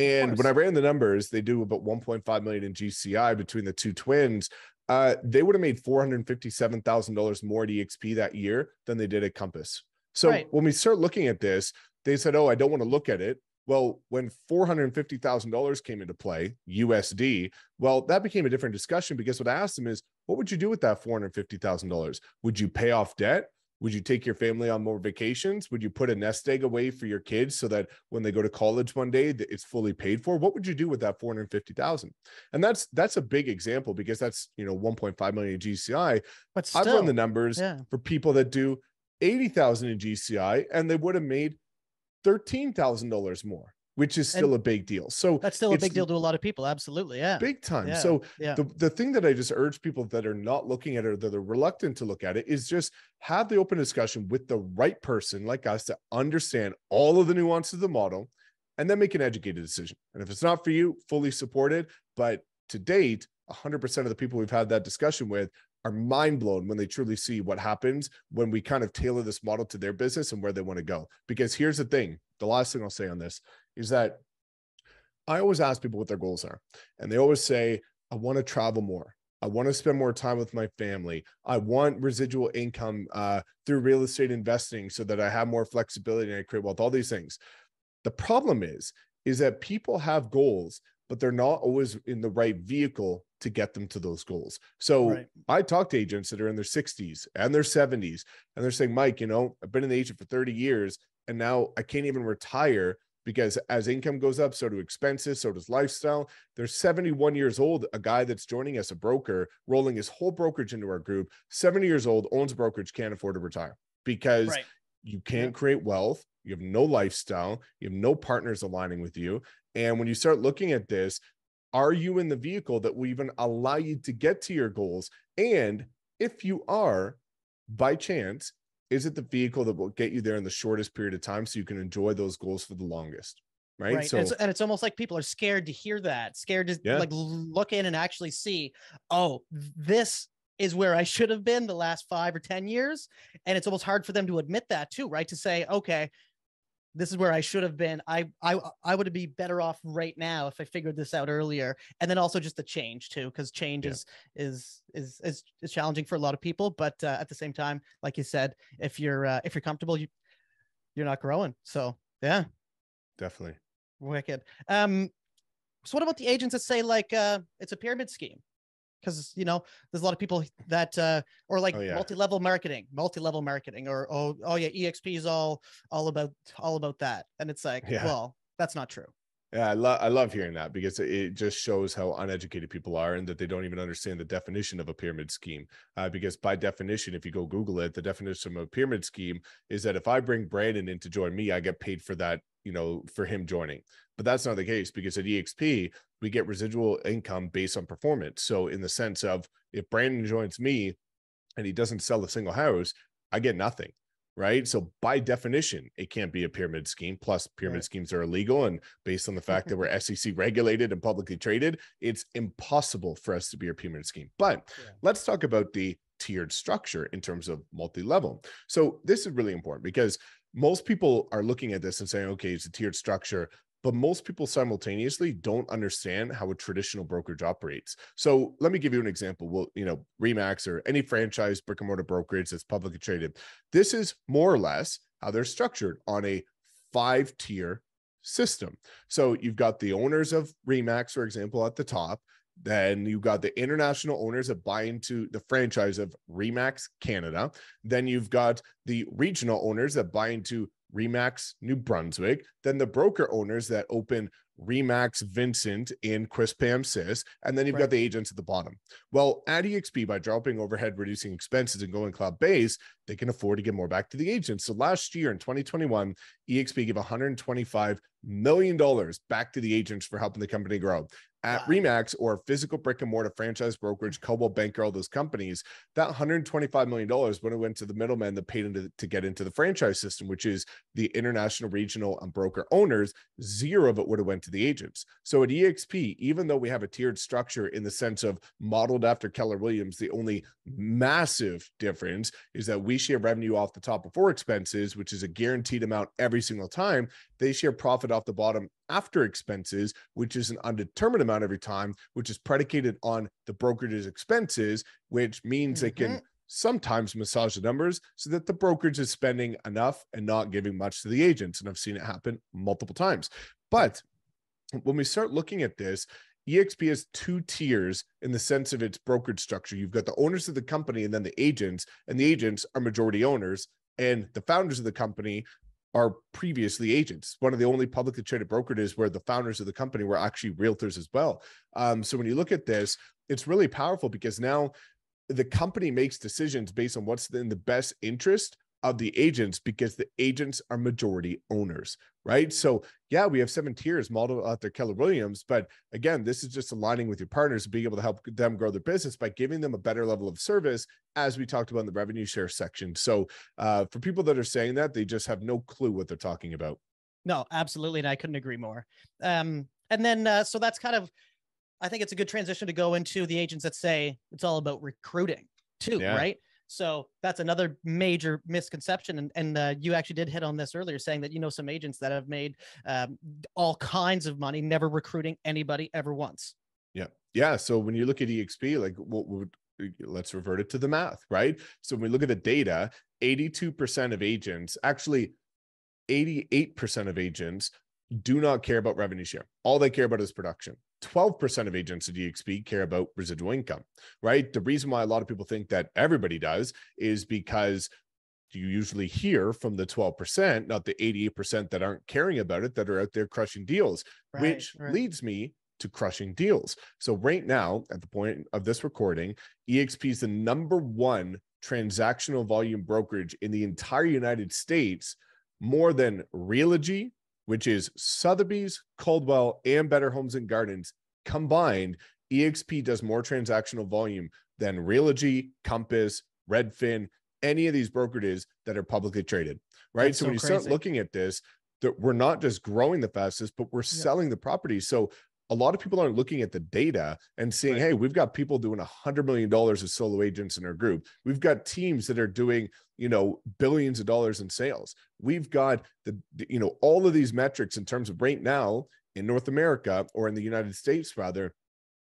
And when I ran the numbers, they do about 1.5 million in GCI between the two twins. Uh, they would have made $457,000 more at EXP that year than they did at Compass. So right. when we start looking at this, they said, Oh, I don't want to look at it. Well, when $450,000 came into play, USD, well, that became a different discussion because what I asked them is, what would you do with that $450,000? Would you pay off debt? Would you take your family on more vacations? Would you put a nest egg away for your kids so that when they go to college one day, it's fully paid for? What would you do with that 450,000? And that's that's a big example because that's, you know, 1.5 million GCI. But still, I've run the numbers yeah. for people that do 80,000 in GCI and they would have made $13,000 more, which is still and a big deal. So that's still a big deal to a lot of people. Absolutely. Yeah. Big time. Yeah. So yeah. The, the thing that I just urge people that are not looking at it or that are reluctant to look at it is just have the open discussion with the right person like us to understand all of the nuances of the model and then make an educated decision. And if it's not for you, fully support it. But to date, 100% of the people we've had that discussion with are mind blown when they truly see what happens when we kind of tailor this model to their business and where they want to go. Because here's the thing the last thing I'll say on this is that I always ask people what their goals are, and they always say, I want to travel more. I want to spend more time with my family. I want residual income uh, through real estate investing so that I have more flexibility and I create wealth, all these things. The problem is, is that people have goals, but they're not always in the right vehicle to get them to those goals. So right. I talk to agents that are in their 60s and their 70s, and they're saying, Mike, you know, I've been an agent for 30 years and now I can't even retire because as income goes up, so do expenses, so does lifestyle. They're 71 years old, a guy that's joining us, a broker, rolling his whole brokerage into our group, 70 years old, owns a brokerage, can't afford to retire because right. you can't create wealth. You have no lifestyle, you have no partners aligning with you. And when you start looking at this, are you in the vehicle that will even allow you to get to your goals? And if you are, by chance, is it the vehicle that will get you there in the shortest period of time so you can enjoy those goals for the longest? Right. right. So, and it's, and it's, almost like people are scared to hear that, scared to yeah. like look in and actually see, oh, this is where I should have been the last five or 10 years. And it's almost hard for them to admit that too, right? To say, okay, this is where I should have been. I I I would be better off right now if I figured this out earlier. And then also just the change too, because change yeah. is, is is is is challenging for a lot of people. But uh, at the same time, like you said, if you're uh, if you're comfortable, you you're not growing. So yeah, definitely wicked. Um, so what about the agents that say like uh, it's a pyramid scheme? Because you know there's a lot of people that uh or like oh, yeah. multi-level marketing multi-level marketing or oh oh yeah exp is all all about all about that and it's like yeah. well that's not true yeah, I love I love hearing that because it just shows how uneducated people are and that they don't even understand the definition of a pyramid scheme. Uh, because by definition, if you go Google it, the definition of a pyramid scheme is that if I bring Brandon in to join me, I get paid for that, you know, for him joining. But that's not the case because at EXP we get residual income based on performance. So in the sense of if Brandon joins me and he doesn't sell a single house, I get nothing right? So by definition, it can't be a pyramid scheme. Plus, pyramid right. schemes are illegal, and based on the fact that mm-hmm. we're SEC regulated and publicly traded, it's impossible for us to be a pyramid scheme. But yeah. let's talk about the tiered structure in terms of multi-level. So this is really important because most people are looking at this and saying, okay, it's a tiered structure but most people simultaneously don't understand how a traditional brokerage operates. So let me give you an example. Well, you know, Remax or any franchise brick and mortar brokerage that's publicly traded. This is more or less how they're structured on a five tier system. So you've got the owners of Remax, for example, at the top. Then you've got the international owners that buy into the franchise of Remax Canada. Then you've got the regional owners that buy into Remax New Brunswick, then the broker owners that open Remax Vincent in Quispamsis, and then you've right. got the agents at the bottom. Well, at EXP, by dropping overhead, reducing expenses, and going cloud based, they can afford to give more back to the agents. So last year in 2021, EXP gave $125 million dollars back to the agents for helping the company grow at wow. Remax or physical brick and mortar franchise brokerage, Coldwell Banker, all those companies, that $125 million when it went to the middleman that paid into to get into the franchise system, which is the international, regional, and broker owners, zero of it would have went to the agents. So at EXP, even though we have a tiered structure in the sense of modeled after Keller Williams, the only massive difference is that we share revenue off the top before expenses, which is a guaranteed amount every single time. They share profit off the bottom after expenses, which is an undetermined amount every time, which is predicated on the brokerage's expenses, which means mm-hmm. they can mm-hmm. sometimes massage the numbers so that the brokerage is spending enough and not giving much to the agents. And I've seen it happen multiple times. But when we start looking at this, EXP has two tiers in the sense of its brokerage structure. You've got the owners of the company and then the agents, and the agents are majority owners. And the founders of the company are previously agents. One of the only publicly traded brokerages where the founders of the company were actually realtors as well. Um, so when you look at this, it's really powerful because now the company makes decisions based on what's in the best interest of the agents because the agents are majority owners, right? So, yeah, we have seven tiers modeled after Keller Williams, but again, this is just aligning with your partners, being able to help them grow their business by giving them a better level of service, as we talked about in the revenue share section. So, uh, for people that are saying that, they just have no clue what they're talking about. No, absolutely, and I couldn't agree more. Um, and then, uh, so that's kind of, I think it's a good transition to go into the agents that say it's all about recruiting too, yeah. right? So that's another major misconception. And, and uh, you actually did hit on this earlier, saying that you know some agents that have made um, all kinds of money, never recruiting anybody ever once. Yeah. Yeah. So when you look at EXP, like what would let's revert it to the math, right? So when we look at the data, 82% of agents, actually 88% of agents do not care about revenue share. All they care about is production. 12% of agents at EXP care about residual income, right? The reason why a lot of people think that everybody does is because you usually hear from the 12%, not the 88% that aren't caring about it, that are out there crushing deals, right, which right. leads me to crushing deals. So, right now, at the point of this recording, EXP is the number one transactional volume brokerage in the entire United States, more than Realogy, which is Sotheby's, Coldwell, and Better Homes and Gardens combined. EXP does more transactional volume than Realogy, Compass, Redfin, any of these brokerages that are publicly traded, right? That's so, when you crazy. start looking at this, that we're not just growing the fastest, but we're yeah. selling the property. So a lot of people aren't looking at the data and seeing, right. hey, we've got people doing a hundred million dollars of solo agents in our group. We've got teams that are doing, you know, billions of dollars in sales. We've got the, you know, all of these metrics in terms of right now in North America or in the United States, rather.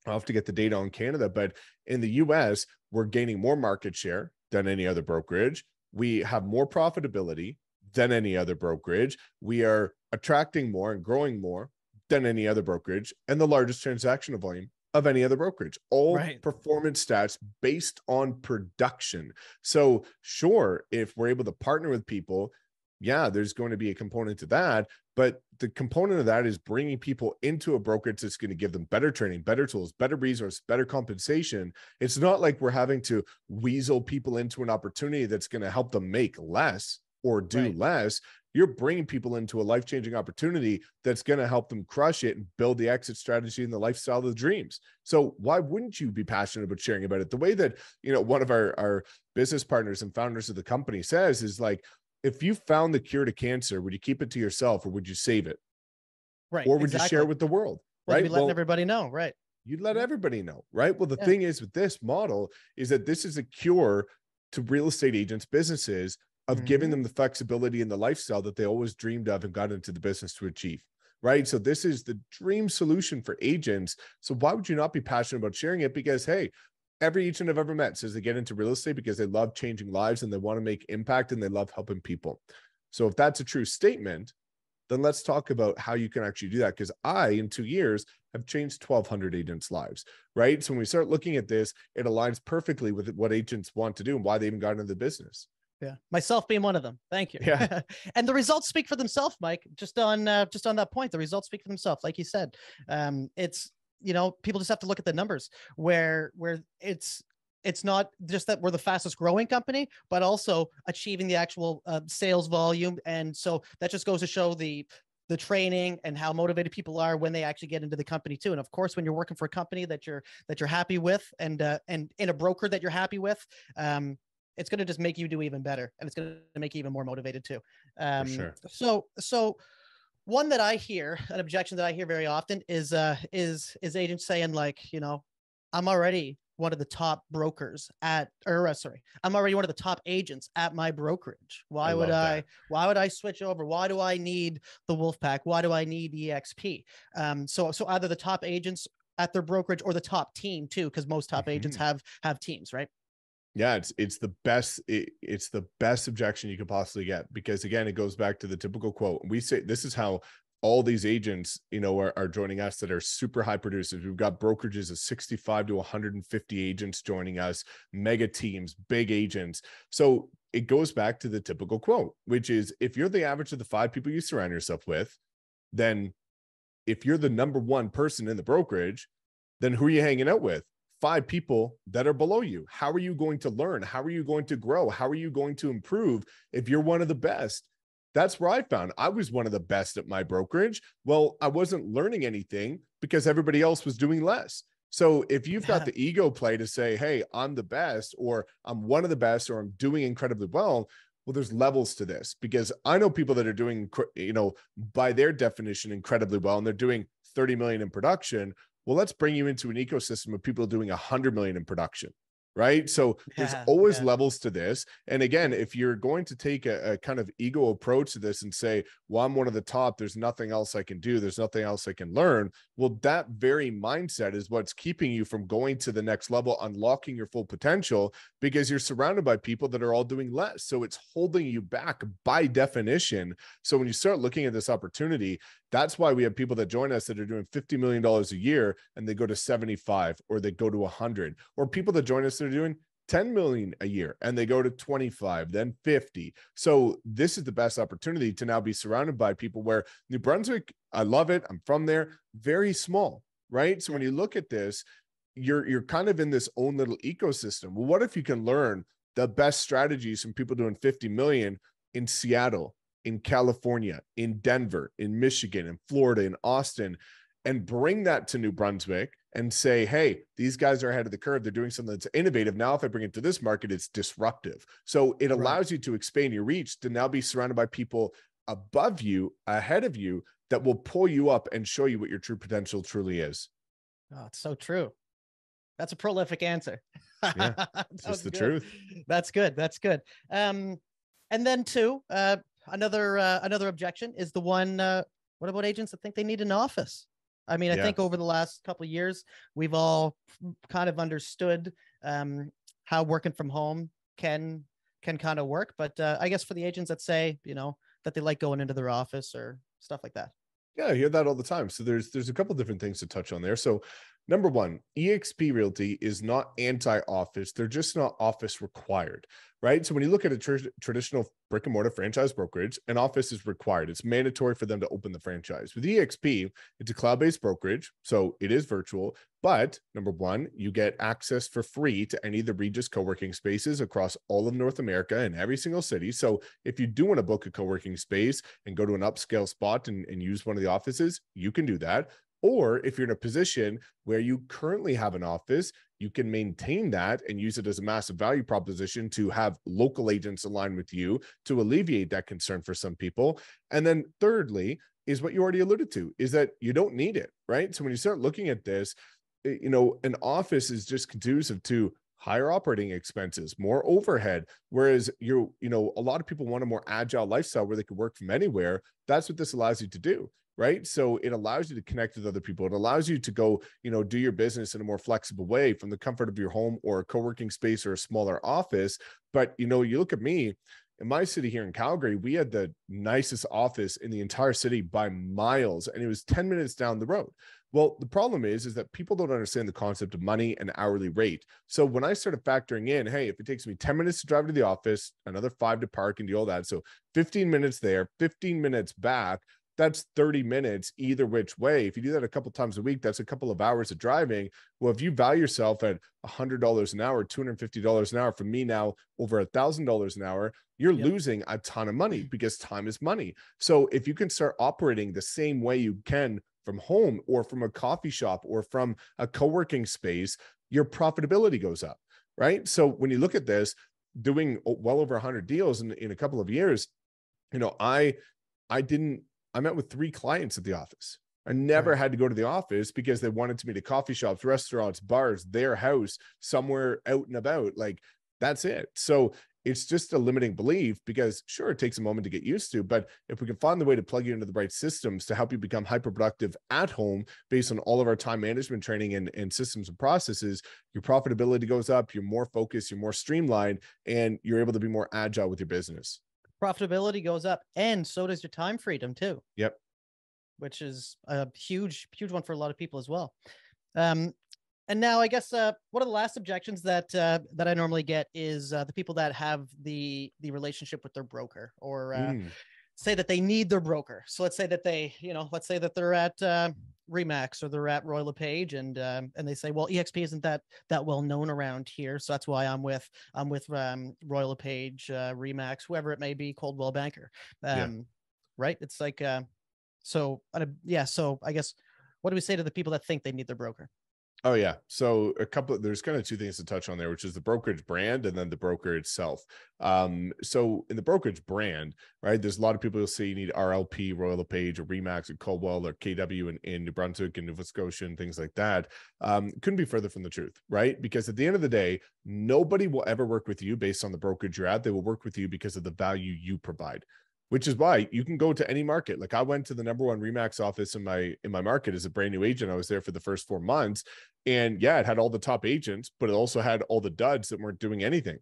I'll have to get the data on Canada, but in the US, we're gaining more market share than any other brokerage. We have more profitability than any other brokerage. We are attracting more and growing more than any other brokerage and the largest transactional volume of any other brokerage. All right. performance stats based on production. So, sure, if we're able to partner with people, yeah, there's going to be a component to that. But the component of that is bringing people into a brokerage that's going to give them better training, better tools, better resource, better compensation. It's not like we're having to weasel people into an opportunity that's going to help them make less or do right. less you're bringing people into a life changing opportunity that's going to help them crush it and build the exit strategy and the lifestyle of the dreams. So why wouldn't you be passionate about sharing about it? The way that, you know, one of our, our business partners and founders of the company says is like, if you found the cure to cancer, would you keep it to yourself or would you save it? Right. Or would exactly. you share it with the world? Well, right. Letting everybody know. Right. You'd let everybody know. Right. Well, the Yeah. thing is with this model is that this is a cure to real estate agents, businesses of giving Mhm. them the flexibility and the lifestyle that they always dreamed of and got into the business to achieve. Right. So this is the dream solution for agents. So why would you not be passionate about sharing it? Because hey, every agent I've ever met says they get into real estate because they love changing lives and they want to make impact and they love helping people. So if that's a true statement, then let's talk about how you can actually do that. Because I, in two years, have changed 1,200 agents' lives, right? So when we start looking at this, it aligns perfectly with what agents want to do and why they even got into the business. Yeah, myself being one of them. Thank you. Yeah. and the results speak for themselves, Mike. Just on uh, just on that point, the results speak for themselves. Like you said, um, it's you know people just have to look at the numbers where where it's it's not just that we're the fastest growing company, but also achieving the actual uh, sales volume. And so that just goes to show the the training and how motivated people are when they actually get into the company too. And of course, when you're working for a company that you're that you're happy with and uh, and in a broker that you're happy with, um, it's going to just make you do even better and it's going to make you even more motivated too um sure. so so one that i hear an objection that i hear very often is uh is is agents saying like you know i'm already one of the top brokers at or uh, sorry i'm already one of the top agents at my brokerage why I would i that. why would i switch over why do i need the wolf pack why do i need exp um so so either the top agents at their brokerage or the top team too because most top agents Mhm. have have teams right Yeah, it's it's the best it, it's the best objection you could possibly get because again, it goes back to the typical quote. We say this is how all these agents, you know, are, are joining us that are super high producers. We've got brokerages of 65 to 150 agents joining us, mega teams, big agents. So it goes back to the typical quote, which is if you're the average of the five people you surround yourself with, then if you're the number one person in the brokerage, then who are you hanging out with? Five people that are below you. How are you going to learn? How are you going to grow? How are you going to improve if you're one of the best? That's where I found I was one of the best at my brokerage. Well, I wasn't learning anything because everybody else was doing less. So if you've got the ego play to say, hey, I'm the best, or I'm one of the best, or I'm doing incredibly well, well, there's levels to this because I know people that are doing, you know, by their definition, incredibly well, and they're doing 30 million in production. Well, let's bring you into an ecosystem of people doing 100 million in production. Right. So there's Yeah, always yeah. levels to this. And again, if you're going to take a, a kind of ego approach to this and say, well, I'm one of the top, there's nothing else I can do, there's nothing else I can learn. Well, that very mindset is what's keeping you from going to the next level, unlocking your full potential because you're surrounded by people that are all doing less. So it's holding you back by definition. So when you start looking at this opportunity, that's why we have people that join us that are doing $50 million a year and they go to 75 or they go to 100, or people that join us that are doing 10 million a year and they go to 25 then 50 so this is the best opportunity to now be surrounded by people where new brunswick i love it i'm from there very small right? So when you look at this you're you're kind of in this own little ecosystem. Well what if you can learn the best strategies from people doing 50 million in seattle in california in denver in michigan in florida in austin and bring that to new brunswick and say, hey, these guys are ahead of the curve. They're doing something that's innovative. Now, if I bring it to this market, it's disruptive. So it Right. allows you to expand your reach to now be surrounded by people above you, ahead of you, that will pull you up and show you what your true potential truly is. Oh, it's so true. That's a prolific answer. Yeah, That It's just the good. truth. That's good. That's good. Um, and then two, uh, another uh, another objection is the one. Uh, what about agents that think they need an office? I mean, I Yeah. think over the last couple of years, we've all kind of understood um, how working from home can can kind of work. But uh, I guess for the agents that say, you know, that they like going into their office or stuff like that. Yeah, I hear that all the time. So there's there's a couple different things to touch on there. So number one, EXP Realty is not anti-office. They're just not office required, right? So when you look at a tr- traditional brick and mortar franchise brokerage, an office is required. It's mandatory for them to open the franchise. With EXP, it's a cloud-based brokerage, so it is virtual. But number one, you get access for free to any of the Regus co-working spaces across all of North America and every single city. So if you do want to book a co-working space and go to an upscale spot and, and use one of the offices, you can do that. Or if you're in a position where you currently have an office, you can maintain that and use it as a massive value proposition to have local agents align with you to alleviate that concern for some people. And then thirdly, is what you already alluded to is that you don't need it, right? So when you start looking at this, eh, you know, an office is just conducive to higher operating expenses, more overhead. Whereas you, you know, a lot of people want a more agile lifestyle where they can work from anywhere. That's what this allows you to do right so it allows you to connect with other people it allows you to go you know do your business in a more flexible way from the comfort of your home or a co-working space or a smaller office but you know you look at me in my city here in Calgary, we had the nicest office in the entire city by miles, and it was 10 minutes down the road. Well, the problem is, is that people don't understand the concept of money and hourly rate. So when I started factoring in, hey, if it takes me 10 minutes to drive to the office, another five to park and do all that. So 15 minutes there, 15 minutes back, that's 30 minutes either which way. If you do that a couple times a week, that's a couple of hours of driving. Well, if you value yourself at $100 an hour, $250 an hour, for me now over $1,000 an hour, you're yep. losing a ton of money mm-hmm. because time is money. So if you can start operating the same way you can from home or from a coffee shop or from a co-working space, your profitability goes up, right? So when you look at this, doing well over 100 deals in, in a couple of years, you know, I I didn't I met with three clients at the office. I never right. had to go to the office because they wanted to meet at coffee shops, restaurants, bars, their house, somewhere out and about. Like that's it. So it's just a limiting belief because sure it takes a moment to get used to but if we can find the way to plug you into the right systems to help you become hyper productive at home based on all of our time management training and, and systems and processes your profitability goes up you're more focused you're more streamlined and you're able to be more agile with your business profitability goes up and so does your time freedom too. Yep. Which is a huge huge one for a lot of people as well. Um and now i guess uh one of the last objections that uh that i normally get is uh the people that have the the relationship with their broker or uh mm. say that they need their broker. So let's say that they you know let's say that they're at uh Remax or they're at Royal LePage and um, and they say, well, EXP isn't that that well known around here, so that's why I'm with I'm with um, Royal LePage, uh, Remax, whoever it may be, Coldwell Banker, um, yeah. right? It's like, uh, so uh, yeah, so I guess what do we say to the people that think they need their broker? Oh yeah. So a couple there's kind of two things to touch on there, which is the brokerage brand and then the broker itself. Um, so in the brokerage brand, right, there's a lot of people who say you need RLP, Royal LePage, or Remax, or Coldwell, or KW in, in New Brunswick and Nova Scotia and things like that. Um, couldn't be further from the truth, right? Because at the end of the day, nobody will ever work with you based on the brokerage you're at. They will work with you because of the value you provide which is why you can go to any market. Like I went to the number one Remax office in my in my market as a brand new agent. I was there for the first four months, and yeah, it had all the top agents, but it also had all the duds that weren't doing anything.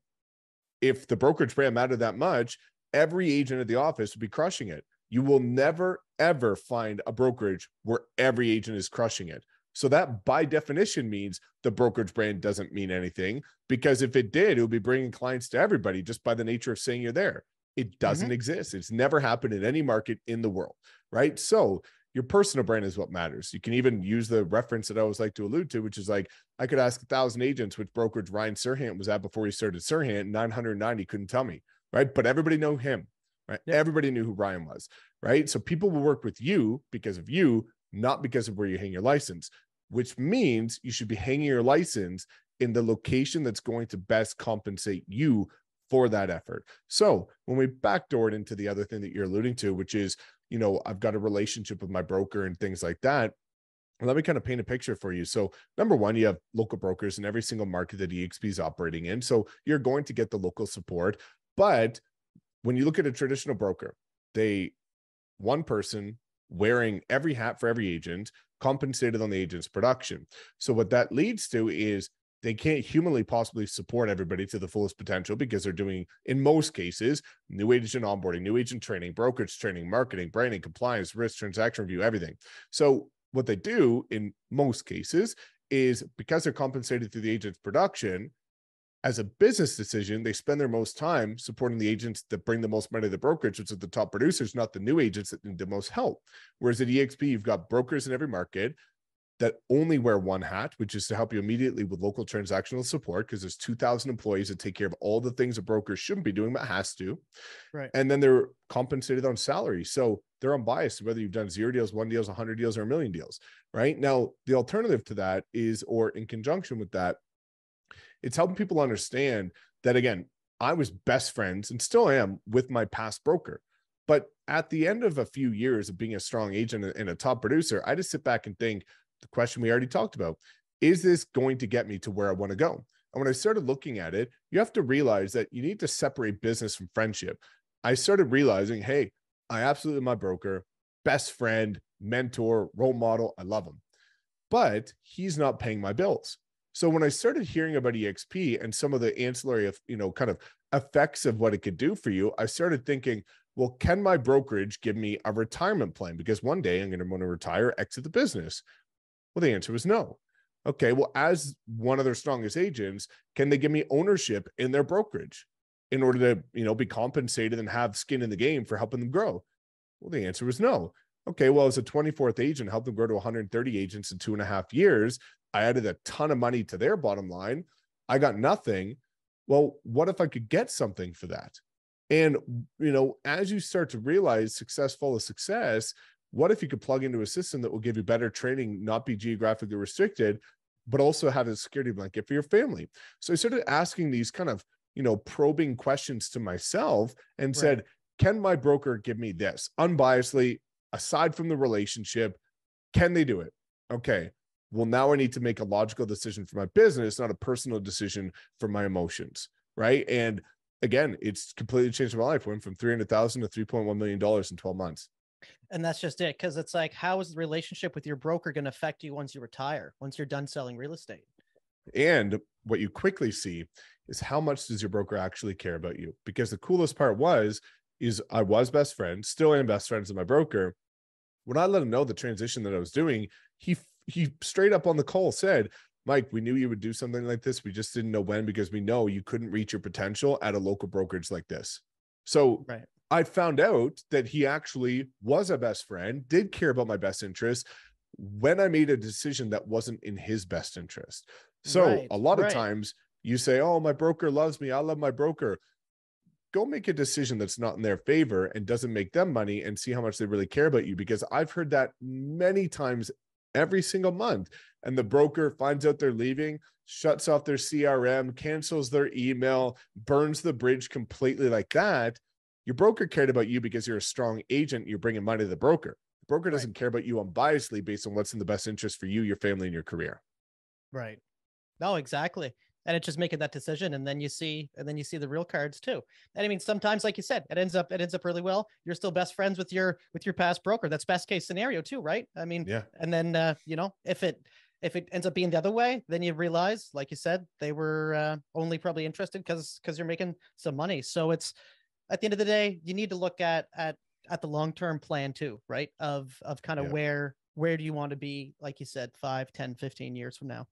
If the brokerage brand mattered that much, every agent at the office would be crushing it. You will never ever find a brokerage where every agent is crushing it. So that by definition means the brokerage brand doesn't mean anything because if it did, it would be bringing clients to everybody just by the nature of saying you're there. It doesn't mm-hmm. exist. It's never happened in any market in the world, right? So your personal brand is what matters. You can even use the reference that I always like to allude to, which is like I could ask a thousand agents which brokerage Ryan Serhant was at before he started Serhant. 990 couldn't tell me, right? But everybody know him, right? Everybody knew who Ryan was, right? So people will work with you because of you, not because of where you hang your license, which means you should be hanging your license in the location that's going to best compensate you for that effort. So when we backdoored into the other thing that you're alluding to, which is, you know, I've got a relationship with my broker and things like that. Let me kind of paint a picture for you. So, number one, you have local brokers in every single market that EXP is operating in. So, you're going to get the local support. But when you look at a traditional broker, they, one person wearing every hat for every agent, compensated on the agent's production. So, what that leads to is they can't humanly possibly support everybody to the fullest potential because they're doing, in most cases, new agent onboarding, new agent training, brokerage training, marketing, branding, compliance, risk, transaction review, everything. So, what they do in most cases is because they're compensated through the agent's production, as a business decision, they spend their most time supporting the agents that bring the most money to the brokerage, which are the top producers, not the new agents that need the most help. Whereas at EXP, you've got brokers in every market that only wear one hat, which is to help you immediately with local transactional support, because there's 2,000 employees that take care of all the things a broker shouldn't be doing, but has to. Right. And then they're compensated on salary. So they're unbiased, whether you've done zero deals, one deals, 100 deals, or a million deals. Right. Now, the alternative to that is, or in conjunction with that, it's helping people understand that, again, I was best friends and still am with my past broker. But at the end of a few years of being a strong agent and a top producer, I just sit back and think, the question we already talked about is this going to get me to where I want to go? And when I started looking at it, you have to realize that you need to separate business from friendship. I started realizing, hey, I absolutely my broker, best friend, mentor, role model. I love him, but he's not paying my bills. So when I started hearing about EXP and some of the ancillary, you know, kind of effects of what it could do for you, I started thinking, well, can my brokerage give me a retirement plan? Because one day I'm going to want to retire, exit the business. Well, the answer was no. Okay, well, as one of their strongest agents, can they give me ownership in their brokerage in order to, you know, be compensated and have skin in the game for helping them grow? Well, the answer was no. Okay, well, as a 24th agent, helped them grow to 130 agents in two and a half years. I added a ton of money to their bottom line. I got nothing. Well, what if I could get something for that? And, you know, as you start to realize success follows success, what if you could plug into a system that will give you better training, not be geographically restricted, but also have a security blanket for your family? So I started asking these kind of, you know, probing questions to myself and right. said, can my broker give me this unbiasedly, aside from the relationship? Can they do it? Okay. Well, now I need to make a logical decision for my business, not a personal decision for my emotions. Right. And again, it's completely changed my life. Went from 300,000 to $3.1 million in 12 months. And that's just it. Cause it's like, how is the relationship with your broker going to affect you once you retire, once you're done selling real estate? And what you quickly see is how much does your broker actually care about you? Because the coolest part was, is I was best friends, still am best friends with my broker. When I let him know the transition that I was doing, he he straight up on the call said, Mike, we knew you would do something like this. We just didn't know when because we know you couldn't reach your potential at a local brokerage like this. So right. I found out that he actually was a best friend, did care about my best interest when I made a decision that wasn't in his best interest. So right, a lot right. of times you say, Oh, my broker loves me. I love my broker. Go make a decision that's not in their favor and doesn't make them money and see how much they really care about you. Because I've heard that many times every single month. And the broker finds out they're leaving, shuts off their CRM, cancels their email, burns the bridge completely like that your broker cared about you because you're a strong agent. You're bringing money to the broker. The broker doesn't right. care about you unbiasedly based on what's in the best interest for you, your family, and your career. Right. No, exactly. And it's just making that decision, and then you see, and then you see the real cards too. And I mean, sometimes, like you said, it ends up it ends up really well. You're still best friends with your with your past broker. That's best case scenario too, right? I mean, yeah. And then uh, you know, if it if it ends up being the other way, then you realize, like you said, they were uh, only probably interested because because you're making some money. So it's at the end of the day, you need to look at at at the long term plan too, right? Of of kind of yeah. where where do you want to be, like you said, 5, 10, 15 years from now.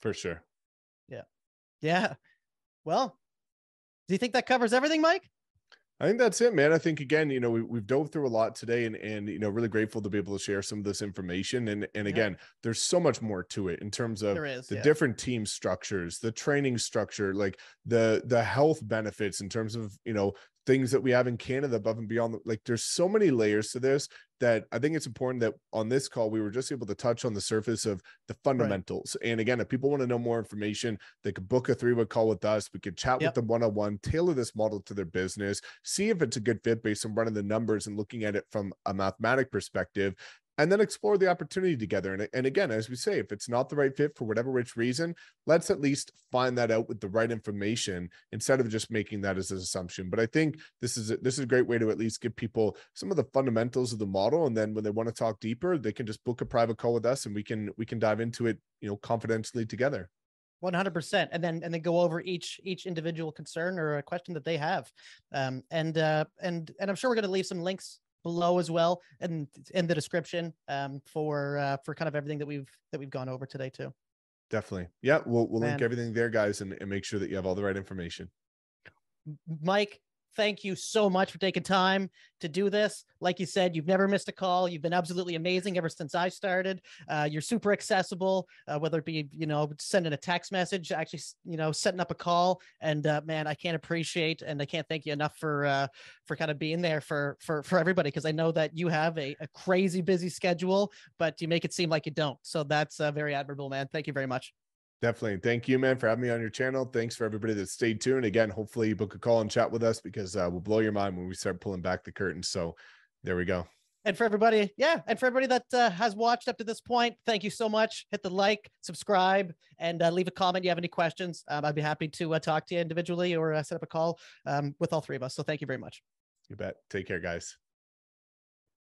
For sure. Yeah. Yeah. Well, do you think that covers everything, Mike? I think that's it, man. I think again, you know, we, we've dove through a lot today and, and, you know, really grateful to be able to share some of this information. And, and again, yeah. there's so much more to it in terms of is, the yeah. different team structures, the training structure, like the, the health benefits in terms of, you know, things that we have in Canada above and beyond. Like there's so many layers to this that I think it's important that on this call, we were just able to touch on the surface of the fundamentals. Right. And again, if people want to know more information, they could book a three way call with us. We could chat yep. with them one on one, tailor this model to their business, see if it's a good fit based on running the numbers and looking at it from a mathematic perspective and then explore the opportunity together. And, and again, as we say, if it's not the right fit for whatever which reason, let's at least find that out with the right information instead of just making that as an assumption. But I think this is a, this is a great way to at least give people some of the fundamentals of the model, and then when they want to talk deeper, they can just book a private call with us, and we can we can dive into it, you know, confidentially together. 100% and then and then go over each each individual concern or a question that they have um and uh and and i'm sure we're going to leave some links below as well and in the description um, for uh, for kind of everything that we've that we've gone over today too. Definitely. Yeah, we'll we'll Man. link everything there, guys, and, and make sure that you have all the right information. Mike, thank you so much for taking time to do this. Like you said, you've never missed a call. You've been absolutely amazing ever since I started. Uh, you're super accessible, uh, whether it be, you know, sending a text message, actually, you know, setting up a call. And uh, man, I can't appreciate and I can't thank you enough for uh, for kind of being there for for for everybody because I know that you have a, a, crazy busy schedule, but you make it seem like you don't. So that's uh, very admirable, man. Thank you very much. Definitely. Thank you, man, for having me on your channel. Thanks for everybody that stayed tuned. Again, hopefully you book a call and chat with us because uh, we'll blow your mind when we start pulling back the curtain. So there we go. And for everybody, yeah, and for everybody that uh, has watched up to this point, thank you so much. Hit the like, subscribe, and uh, leave a comment. You have any questions? Um, I'd be happy to uh, talk to you individually or uh, set up a call um, with all three of us. So thank you very much. You bet. Take care, guys.